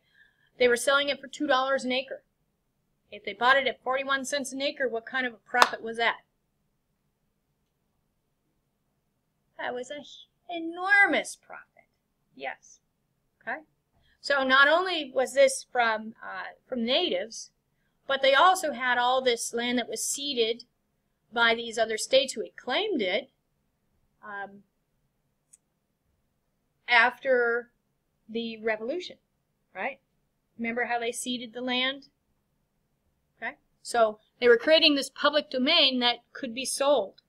They were selling it for $2 an acre. If they bought it at 41 cents an acre, what kind of a profit was that? That was an enormous profit. Yes. Okay. So not only was this from uh, from natives, but they also had all this land that was ceded by these other states who had claimed it um, after the revolution, right? Remember how they ceded the land? Okay. So they were creating this public domain that could be sold.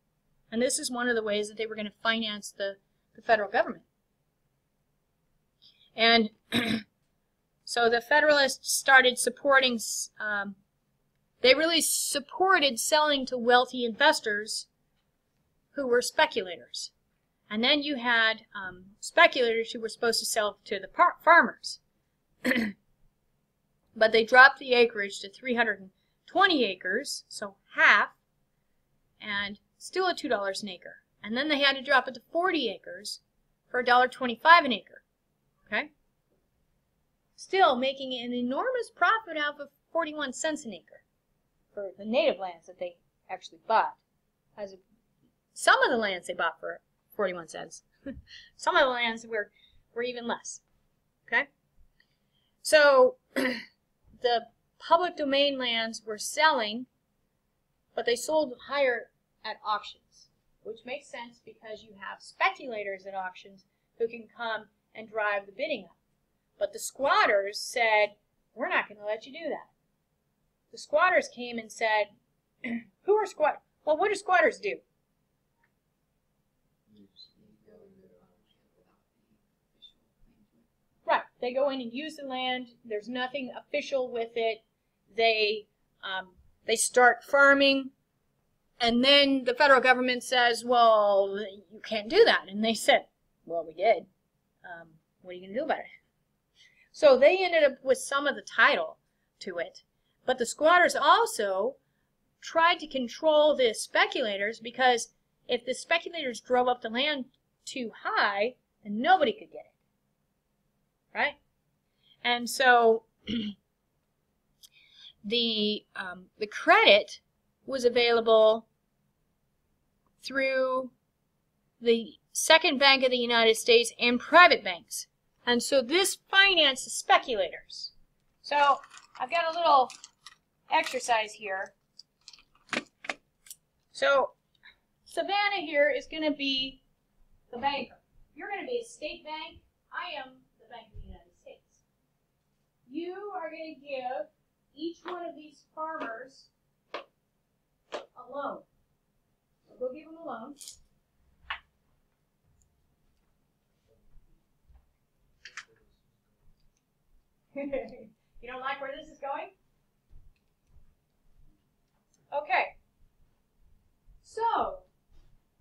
And this is one of the ways that they were going to finance the, the federal government. And (clears throat) so the Federalists started supporting, um, they really supported selling to wealthy investors who were speculators. And then you had um, speculators who were supposed to sell to the farmers. (clears throat) but they dropped the acreage to 320 acres, so half, and still at $2 an acre. And then they had to drop it to 40 acres for $1.25 an acre. Okay? Still making an enormous profit out of 41 cents an acre for the native lands that they actually bought. As some of the lands they bought for 41 cents. (laughs) some of the lands were, were even less. Okay? So (clears throat) the public domain lands were selling, but they sold higher at auctions, which makes sense because you have speculators at auctions who can come and drive the bidding up. But the squatters said, we're not going to let you do that. The squatters came and said, (clears throat) who are squatters? Well, what do squatters do? Right. They go in and use the land. There's nothing official with it. They um, they start farming. And then the federal government says, well, you can't do that. And they said, well, we did. Um, what are you going to do about it? So they ended up with some of the title to it. But the squatters also tried to control the speculators because if the speculators drove up the land too high, then nobody could get it. Right? And so (clears throat) the um, the credit was available through the Second Bank of the United States and private banks. And so this finances speculators. So I've got a little exercise here. So Savannah here is going to be the banker. You're going to be a state bank. I am the Bank of the United States. You are going to give each one of these farmers a loan. So go give them a loan. (laughs) you don't like where this is going? Okay. So,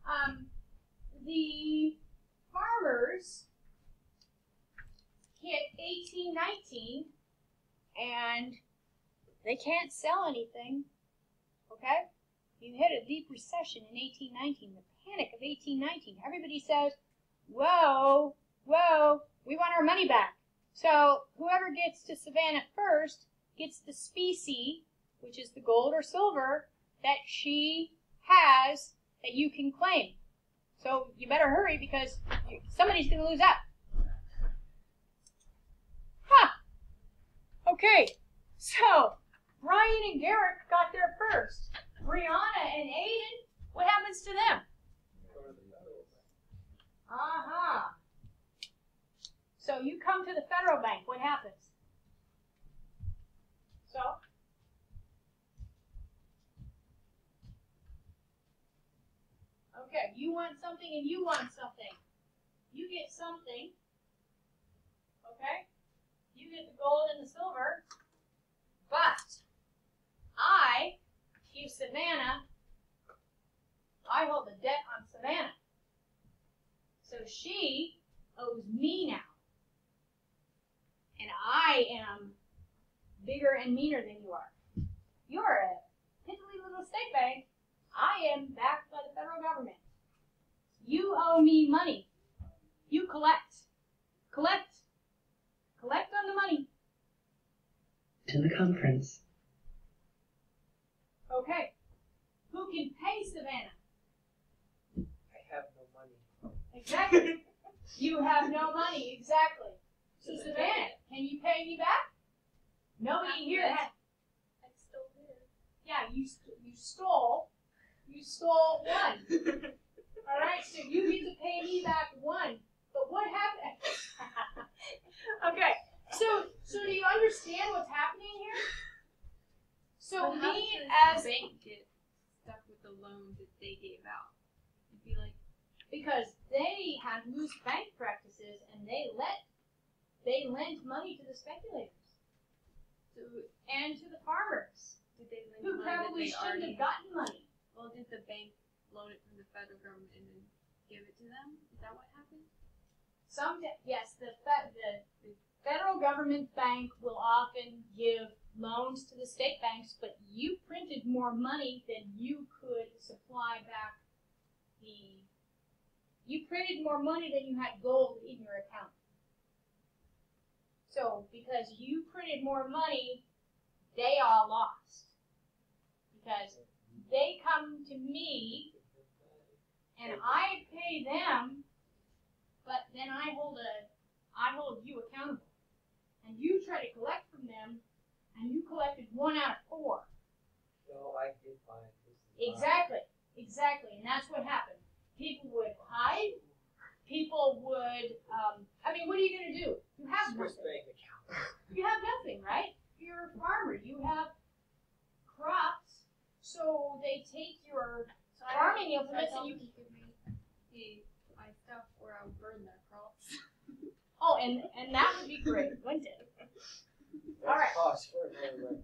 um, the farmers hit 1819 and they can't sell anything. Okay? You hit a deep recession in 1819, the panic of 1819. Everybody says, whoa, whoa, we want our money back. So whoever gets to Savannah first gets the specie, which is the gold or silver that she has that you can claim. So you better hurry because somebody's going to lose out. Huh. Okay, so Brian and Garrett got there first. Brianna and Aiden, what happens to them? Uh-huh. So you come to the federal bank, what happens? So? Okay, you want something and you want something. You get something. Okay? You get the gold and the silver. But I keep Savannah, I hold the debt on Savannah. So she owes me now. And I am bigger and meaner than you are. You're a piddly little state bank. I am backed by the federal government. You owe me money. You collect. Collect. Collect on the money. To the conference. Okay. Who can pay Savannah? I have no money. Exactly. (laughs) you have no money. Exactly. So Savannah, can you pay me back? Nobody here has. I still did. Yeah, you st- you stole. You stole one. (laughs) All right, so you get to pay me back one. But what happened? (laughs) okay, so so do you understand what's happening here? So But me as the bank get stuck with the loan that they gave out? It'd be like because they had loose bank practices and they let they lent money to the speculators so and to the farmers did they lend who probably shouldn't have gotten money. well did the bank loan it from the federal government and then give it to them? Is that what happened? Some yes, the fe- the, the federal government bank will often give loans to the state banks, but you printed more money than you could supply back the. You printed more money than you had gold in your account. So because you printed more money, they all lost because they come to me and I pay them but then I hold a, I hold you accountable, and you try to collect from them, and you collected one out of four. No, I did find this. mine. Exactly, exactly, and that's what happened. People would hide. People would. Um, I mean, what are you going to do? You have Swiss nothing. bank account. You have nothing, right? You're a farmer. You have crops, so they take your So farming implements and you. you could give me the my stuff or I'll burn their crops. (laughs) Oh, and and that would be great, wouldn't it? All right. Cause for another revolution.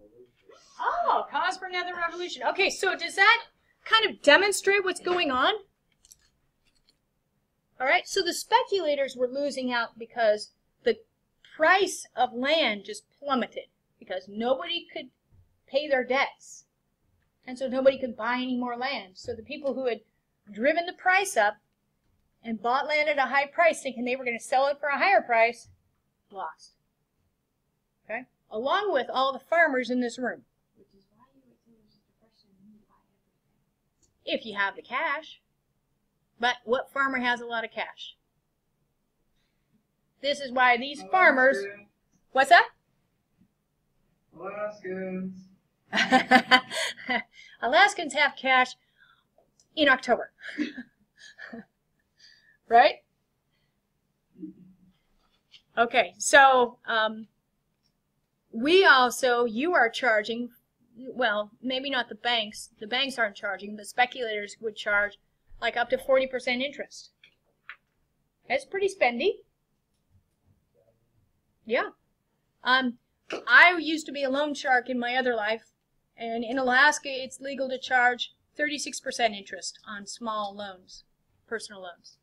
Oh, cause for another revolution. Okay, so does that kind of demonstrate what's going on? All right, so the speculators were losing out because the price of land just plummeted because nobody could pay their debts. And so nobody could buy any more land. So the people who had driven the price up and bought land at a high price thinking they were going to sell it for a higher price lost. Okay? Along with all the farmers in this room. Which is why you would say there's a depression and you buy everything. if you have the cash. But what farmer has a lot of cash? This is why these farmers. What's that? Alaskans. (laughs) Alaskans have cash in October. (laughs) right? Okay, so um, we also, you are charging, well, maybe not the banks. The banks aren't charging, but speculators would charge like up to 40% interest. That's pretty spendy. Yeah. Um, I used to be a loan shark in my other life, and in Alaska, it's legal to charge 36% interest on small loans, personal loans.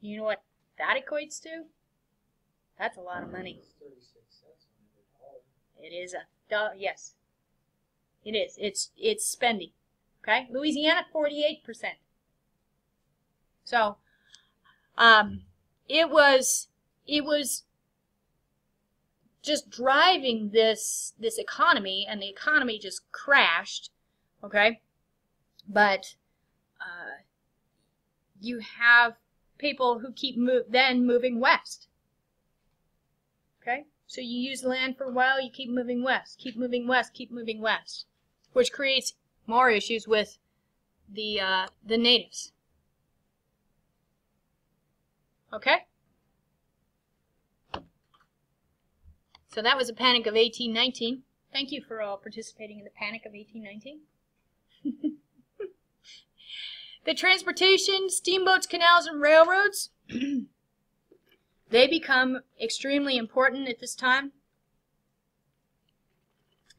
You know what that equates to? That's a lot of money. Cents on every dollar. A yes. It is. It's it's spendy. Okay, Louisiana forty-eight percent. So, um, it was it was just driving this this economy, and the economy just crashed. Okay, but uh, you have people who keep move then moving west. Okay? So you use land for a while, you keep moving west, keep moving west, keep moving west, which creates more issues with the uh, the natives. Okay? So that was the Panic of 1819. Thank you for all participating in the Panic of 1819. (laughs) the transportation, steamboats, canals, and railroads. (clears throat) They become extremely important at this time.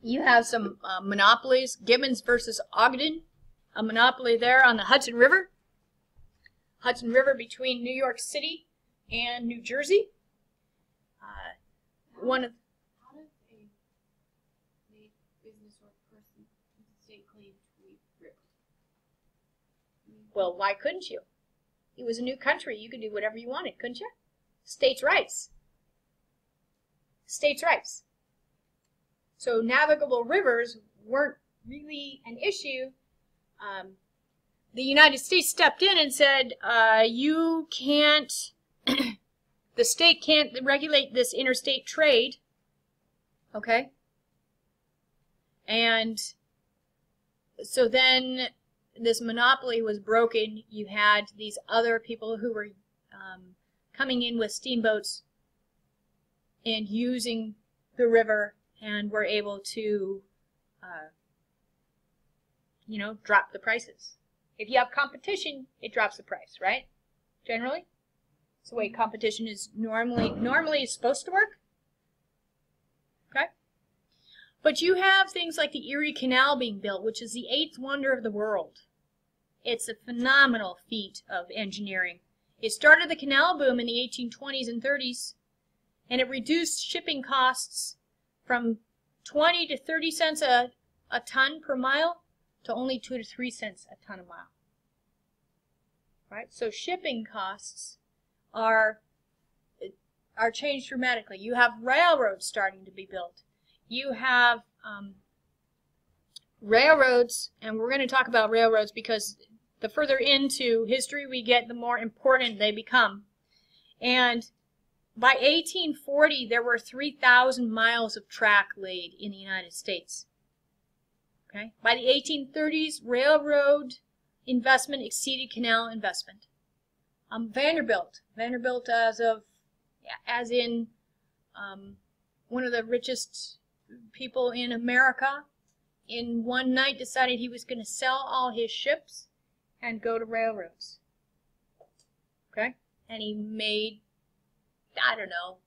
You have some uh, monopolies. Gibbons versus Ogden, a monopoly there on the Hudson River. Hudson River between New York City and New Jersey. Uh, one of How does a made business or person state claim to a river? I mean, well, why couldn't you? It was a new country. You could do whatever you wanted, couldn't you? States' rights. States' rights. So navigable rivers weren't really an issue. Um, the United States stepped in and said, uh, "You can't. (clears throat) the state can't regulate this interstate trade." Okay. And so then this monopoly was broken. You had these other people who were um, coming in with steamboats and using the river and were able to, uh, you know, drop the prices. If you have competition, it drops the price, right? Generally, it's the way competition is normally normally is supposed to work. Okay. But you have things like the Erie Canal being built, which is the eighth wonder of the world. It's a phenomenal feat of engineering. It started the canal boom in the 1820s and 30s, and it reduced shipping costs from 20 to 30 cents a, a ton per mile to only 2 to 3 cents a ton a mile. Right? So shipping costs are are changed dramatically. You have railroads starting to be built. You have um, railroads, and we're going to talk about railroads because the further into history we get, the more important they become. And by 1840, there were 3,000 miles of track laid in the United States. Okay? By the 1830s, railroad investment exceeded canal investment. Um, Vanderbilt, Vanderbilt as of, as in um, one of the richest people in America, in one night decided he was going to sell all his ships and go to railroads. Okay? And he made, I don't know,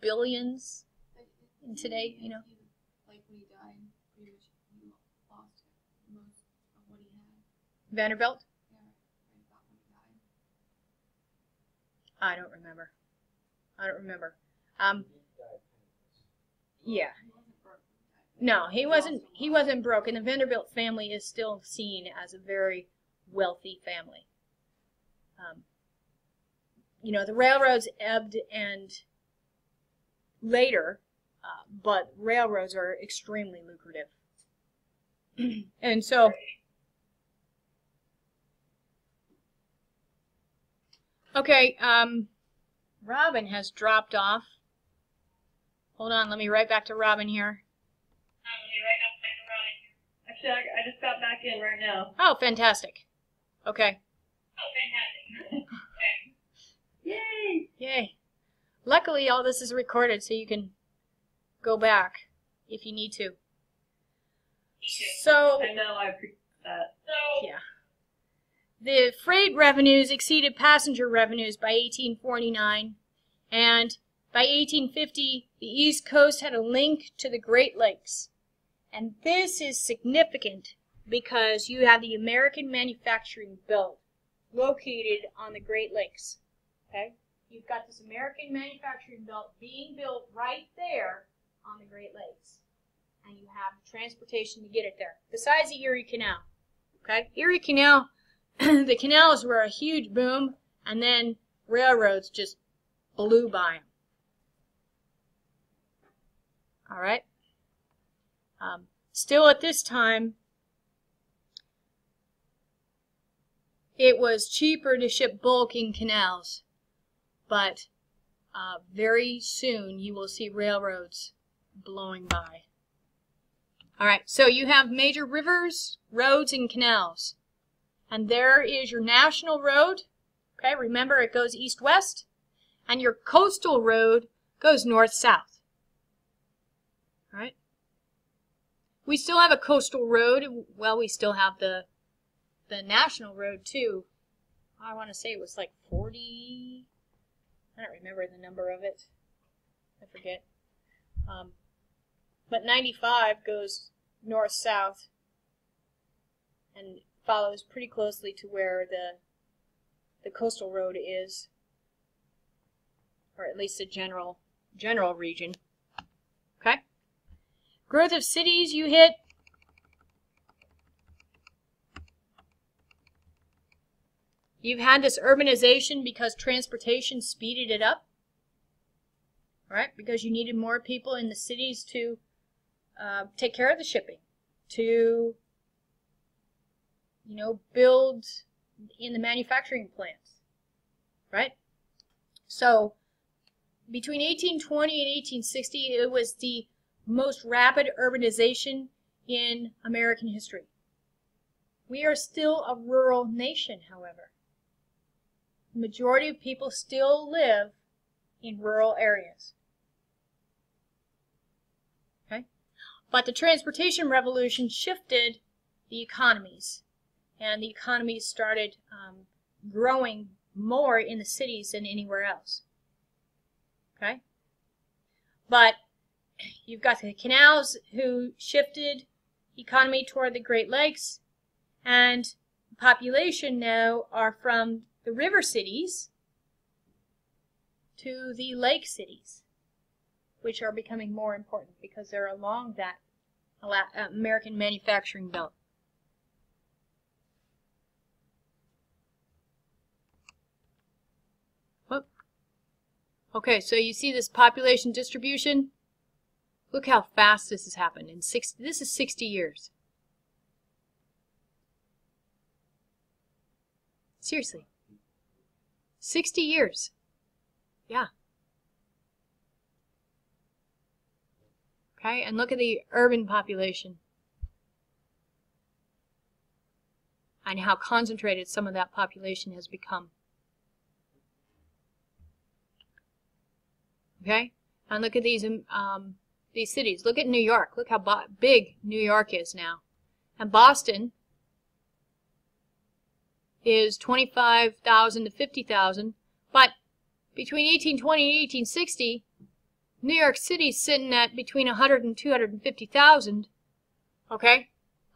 billions but in today, you know. he was- Like when he died, pretty much he lost most of what he had. Vanderbilt? Yeah, right when he died. I don't remember. I don't remember. Um, He died penniless. yeah. He wasn't broke when he died. No, he wasn't. a. He wasn't broke, and the Vanderbilt family is still seen as a very wealthy family. Um, you know, the railroads ebbed and later, uh, but railroads are extremely lucrative, (clears throat) and so. Okay, um, Robin has dropped off. Hold on, let me right back to Robin here. Actually, I, I just got back in right now. Oh, fantastic. Okay. Yay! Yay. Luckily, all this is recorded, so you can go back if you need to. So, I know, I appreciate that. So, yeah. The freight revenues exceeded passenger revenues by 1849, and by 1850, the East Coast had a link to the Great Lakes. And this is significant because you have the American manufacturing belt located on the Great Lakes. Okay? You've got this American manufacturing belt being built right there on the Great Lakes. And you have transportation to get it there. Besides the Erie Canal. Okay? Erie Canal, (clears throat) the canals were a huge boom, and then railroads just blew by them. All right? Um, still at this time, it was cheaper to ship bulk in canals, but uh, very soon you will see railroads blowing by. All right, so you have major rivers, roads, and canals. And there is your national road. Okay, remember it goes east-west. And your coastal road goes north-south. All right? We still have a coastal road. Well, we still have the the national road too. I want to say it was like 40. I don't remember the number of it. I forget. Um, But 95 goes north south and follows pretty closely to where the the coastal road is, or at least the general general region. Okay. Growth of cities you hit. You've had this urbanization because transportation speeded it up. Right? Because you needed more people in the cities to uh, take care of the shipping, to you know, build in the manufacturing plants, right? So between 1820 and 1860, it was the most rapid urbanization in American history. We are still a rural nation, however. The majority of people still live in rural areas. Okay? But the transportation revolution shifted the economies and the economies started um, growing more in the cities than anywhere else. Okay? But you've got the canals who shifted economy toward the Great Lakes, and population now are from the river cities to the lake cities, which are becoming more important because they're along that uh, American manufacturing belt. Oh. Okay, so you see this population distribution? Look how fast this has happened. In six, this is 60 years. Seriously. 60 years. Yeah. Okay, and look at the urban population. And how concentrated some of that population has become. Okay? And look at these um, um, these cities. Look at New York. Look how big New York is now. And Boston is 25,000 to 50,000. But between 1820 and 1860, New York City's sitting at between 100 and 250,000. Okay?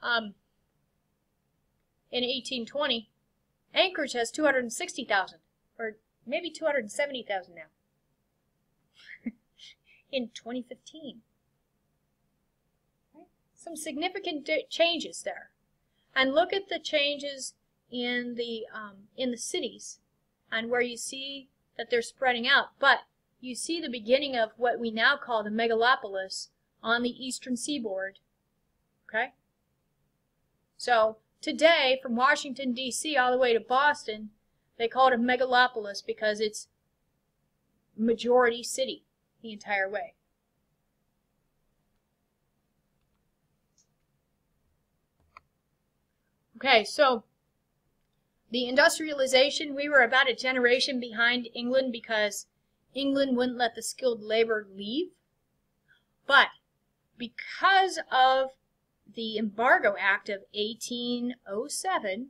Um, in 1820, Anchorage has 260,000. Or maybe 270,000 now (laughs) in 2015. Some significant changes there. And look at the changes in the um, in the cities and where you see that they're spreading out. But you see the beginning of what we now call the megalopolis on the eastern seaboard. Okay? So today, from Washington, D.C. all the way to Boston, they call it a megalopolis because it's majority city the entire way. Okay, so the industrialization, we were about a generation behind England because England wouldn't let the skilled labor leave. But because of the Embargo Act of 1807,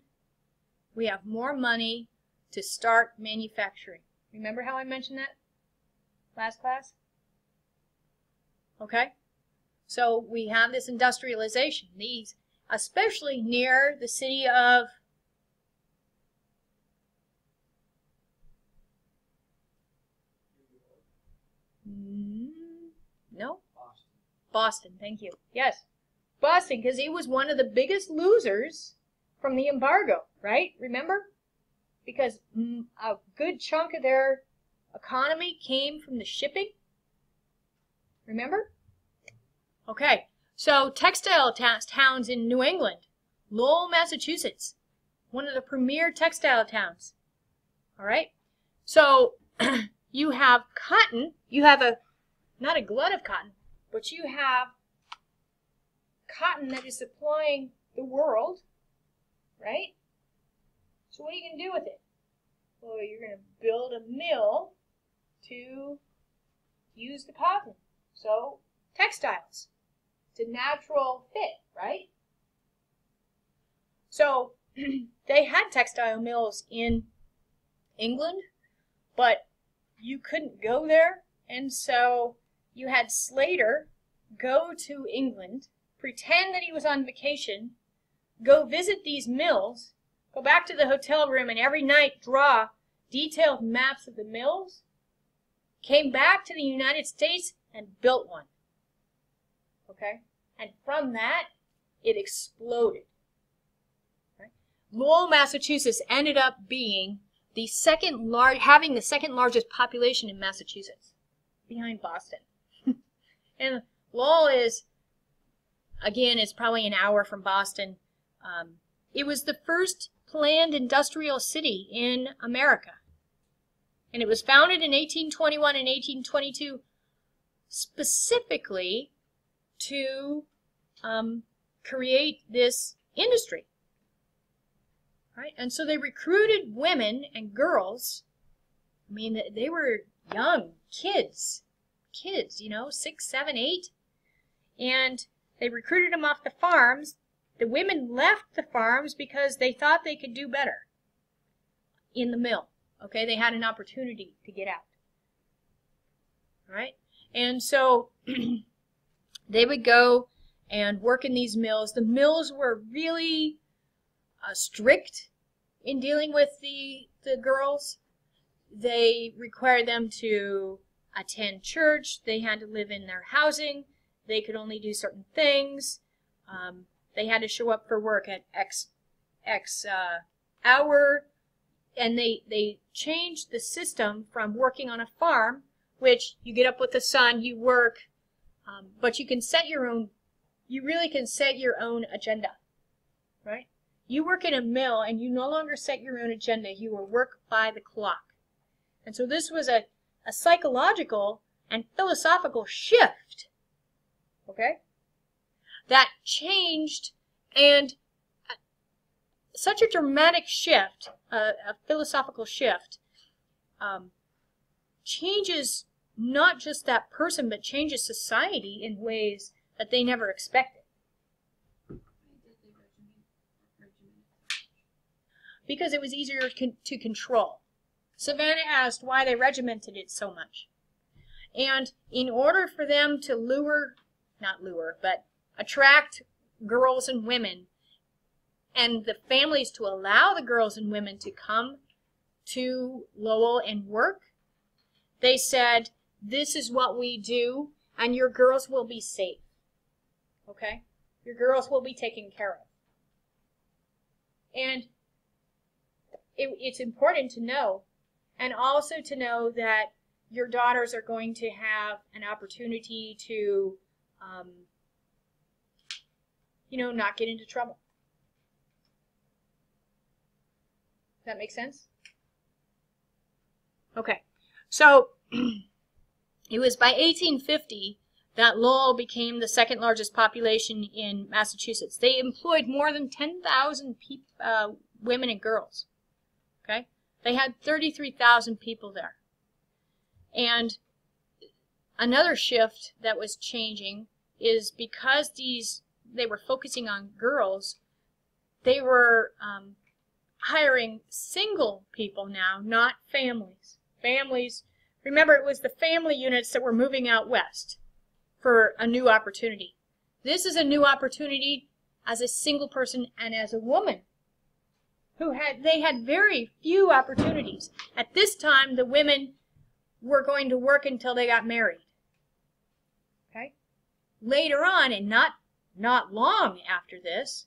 we have more money to start manufacturing. Remember how I mentioned that last class? Okay? So we have this industrialization. These, especially near the city of no? Boston. Boston thank you. Yes. Boston because he was one of the biggest losers from the embargo right? Remember? Because a good chunk of their economy came from the shipping? Remember? Okay, so textile towns in New England, Lowell, Massachusetts, one of the premier textile towns. All right, so (clears throat) you have cotton, you have a, not a glut of cotton, but you have cotton that is supplying the world, right? So what are you going to do with it? Well, you're going to build a mill to use the cotton. So textiles. It's a natural fit, right? So (clears throat) they had textile mills in England, but you couldn't go there, and so you had Slater go to England, pretend that he was on vacation, go visit these mills, go back to the hotel room, and every night draw detailed maps of the mills, came back to the United States and built one. Okay? And from that, it exploded. Lowell, Massachusetts ended up being the second large, having the second largest population in Massachusetts, behind Boston. And Lowell is, again, it's probably an hour from Boston. Um, it was the first planned industrial city in America. And it was founded in 1821 and 1822 specifically to um, create this industry. Right? And so they recruited women and girls. I mean, they were young kids, kids, you know, six, seven, eight. And they recruited them off the farms. The women left the farms because they thought they could do better in the mill. Okay, they had an opportunity to get out. All right? And so (clears throat) they would go and work in these mills. The mills were really uh, strict in dealing with the, the girls. They required them to attend church. They had to live in their housing. They could only do certain things. Um, they had to show up for work at X, X uh, hour. And they, they changed the system from working on a farm, which you get up with the sun, you work, um, but you can set your own you really can set your own agenda, right? You work in a mill and you no longer set your own agenda. You will work by the clock. And so this was a, a psychological and philosophical shift, okay? That changed and uh, such a dramatic shift, a philosophical shift, um, changes not just that person, but changes society in ways that they never expected. Because it was easier to control. Savannah asked why they regimented it so much. And in order for them to lure, not lure, but attract girls and women, and the families to allow the girls and women to come to Lowell and work, they said, this is what we do, and your girls will be safe. Okay? Your girls will be taken care of. And it, it's important to know, and also to know that your daughters are going to have an opportunity to, um, you know, not get into trouble. Does that make sense? Okay. So, (clears throat) it was by 1850 that Lowell became the second largest population in Massachusetts. They employed more than 10,000 uh, women and girls. Okay? They had 33,000 people there. And another shift that was changing is because these they were focusing on girls, they were um, hiring single people now, not families. Families, remember it was the family units that were moving out west for a new opportunity. This is a new opportunity as a single person and as a woman who had they had very few opportunities. At this time the women were going to work until they got married. Okay? Later on and not not long after this,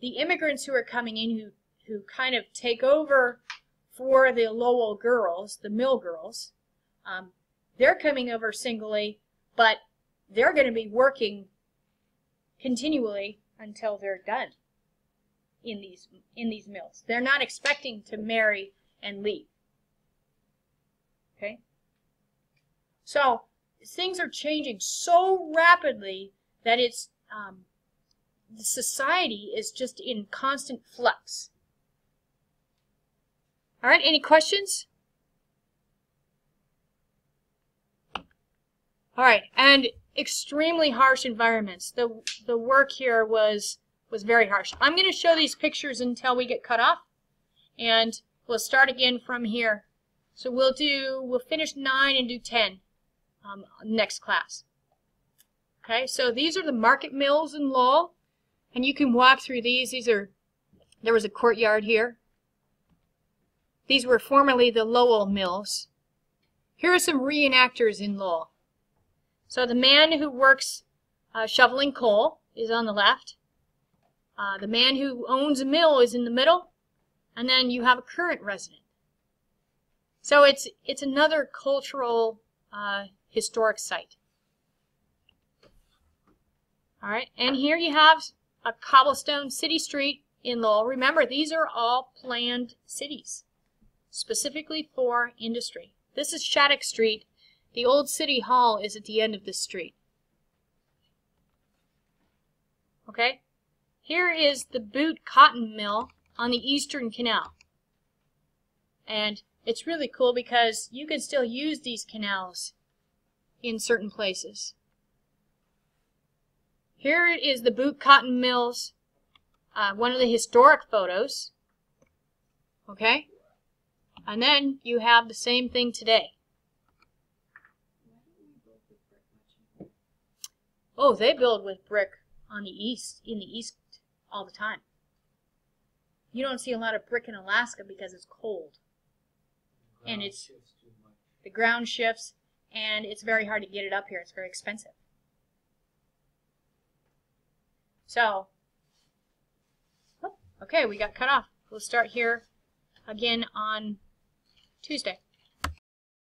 the immigrants who are coming in who who kind of take over for the Lowell girls, the mill girls, um, they're coming over singly, but they're going to be working continually until they're done in these in these mills. They're not expecting to marry and leave. Okay? So things are changing so rapidly that it's um, the society is just in constant flux. All right, any questions? All right, and extremely harsh environments. The, the work here was, was very harsh. I'm going to show these pictures until we get cut off, and we'll start again from here. So we'll do, we'll finish 9 and do 10 um, next class. Okay, so these are the market mills in Lowell, and you can walk through these. These are, there was a courtyard here. These were formerly the Lowell mills. Here are some reenactors in Lowell. So the man who works uh, shoveling coal is on the left. Uh, the man who owns a mill is in the middle, and then you have a current resident. So it's it's another cultural uh, historic site. All right, and here you have a cobblestone city street in Lowell. Remember, these are all planned cities, specifically for industry. This is Shattuck Street. The old city hall is at the end of this street. Okay, here is the Boott Cotton Mill on the Eastern Canal. And it's really cool because you can still use these canals in certain places. Here is the Boott Cotton Mills, uh, one of the historic photos. Okay? And then you have the same thing today. Oh, they build with brick on the east, in the east, all the time. You don't see a lot of brick in Alaska because it's cold. And it's- shifts too much. The ground shifts, and it's very hard to get it up here. It's very expensive. So, oh, okay, we got cut off. We'll start here again on Tuesday.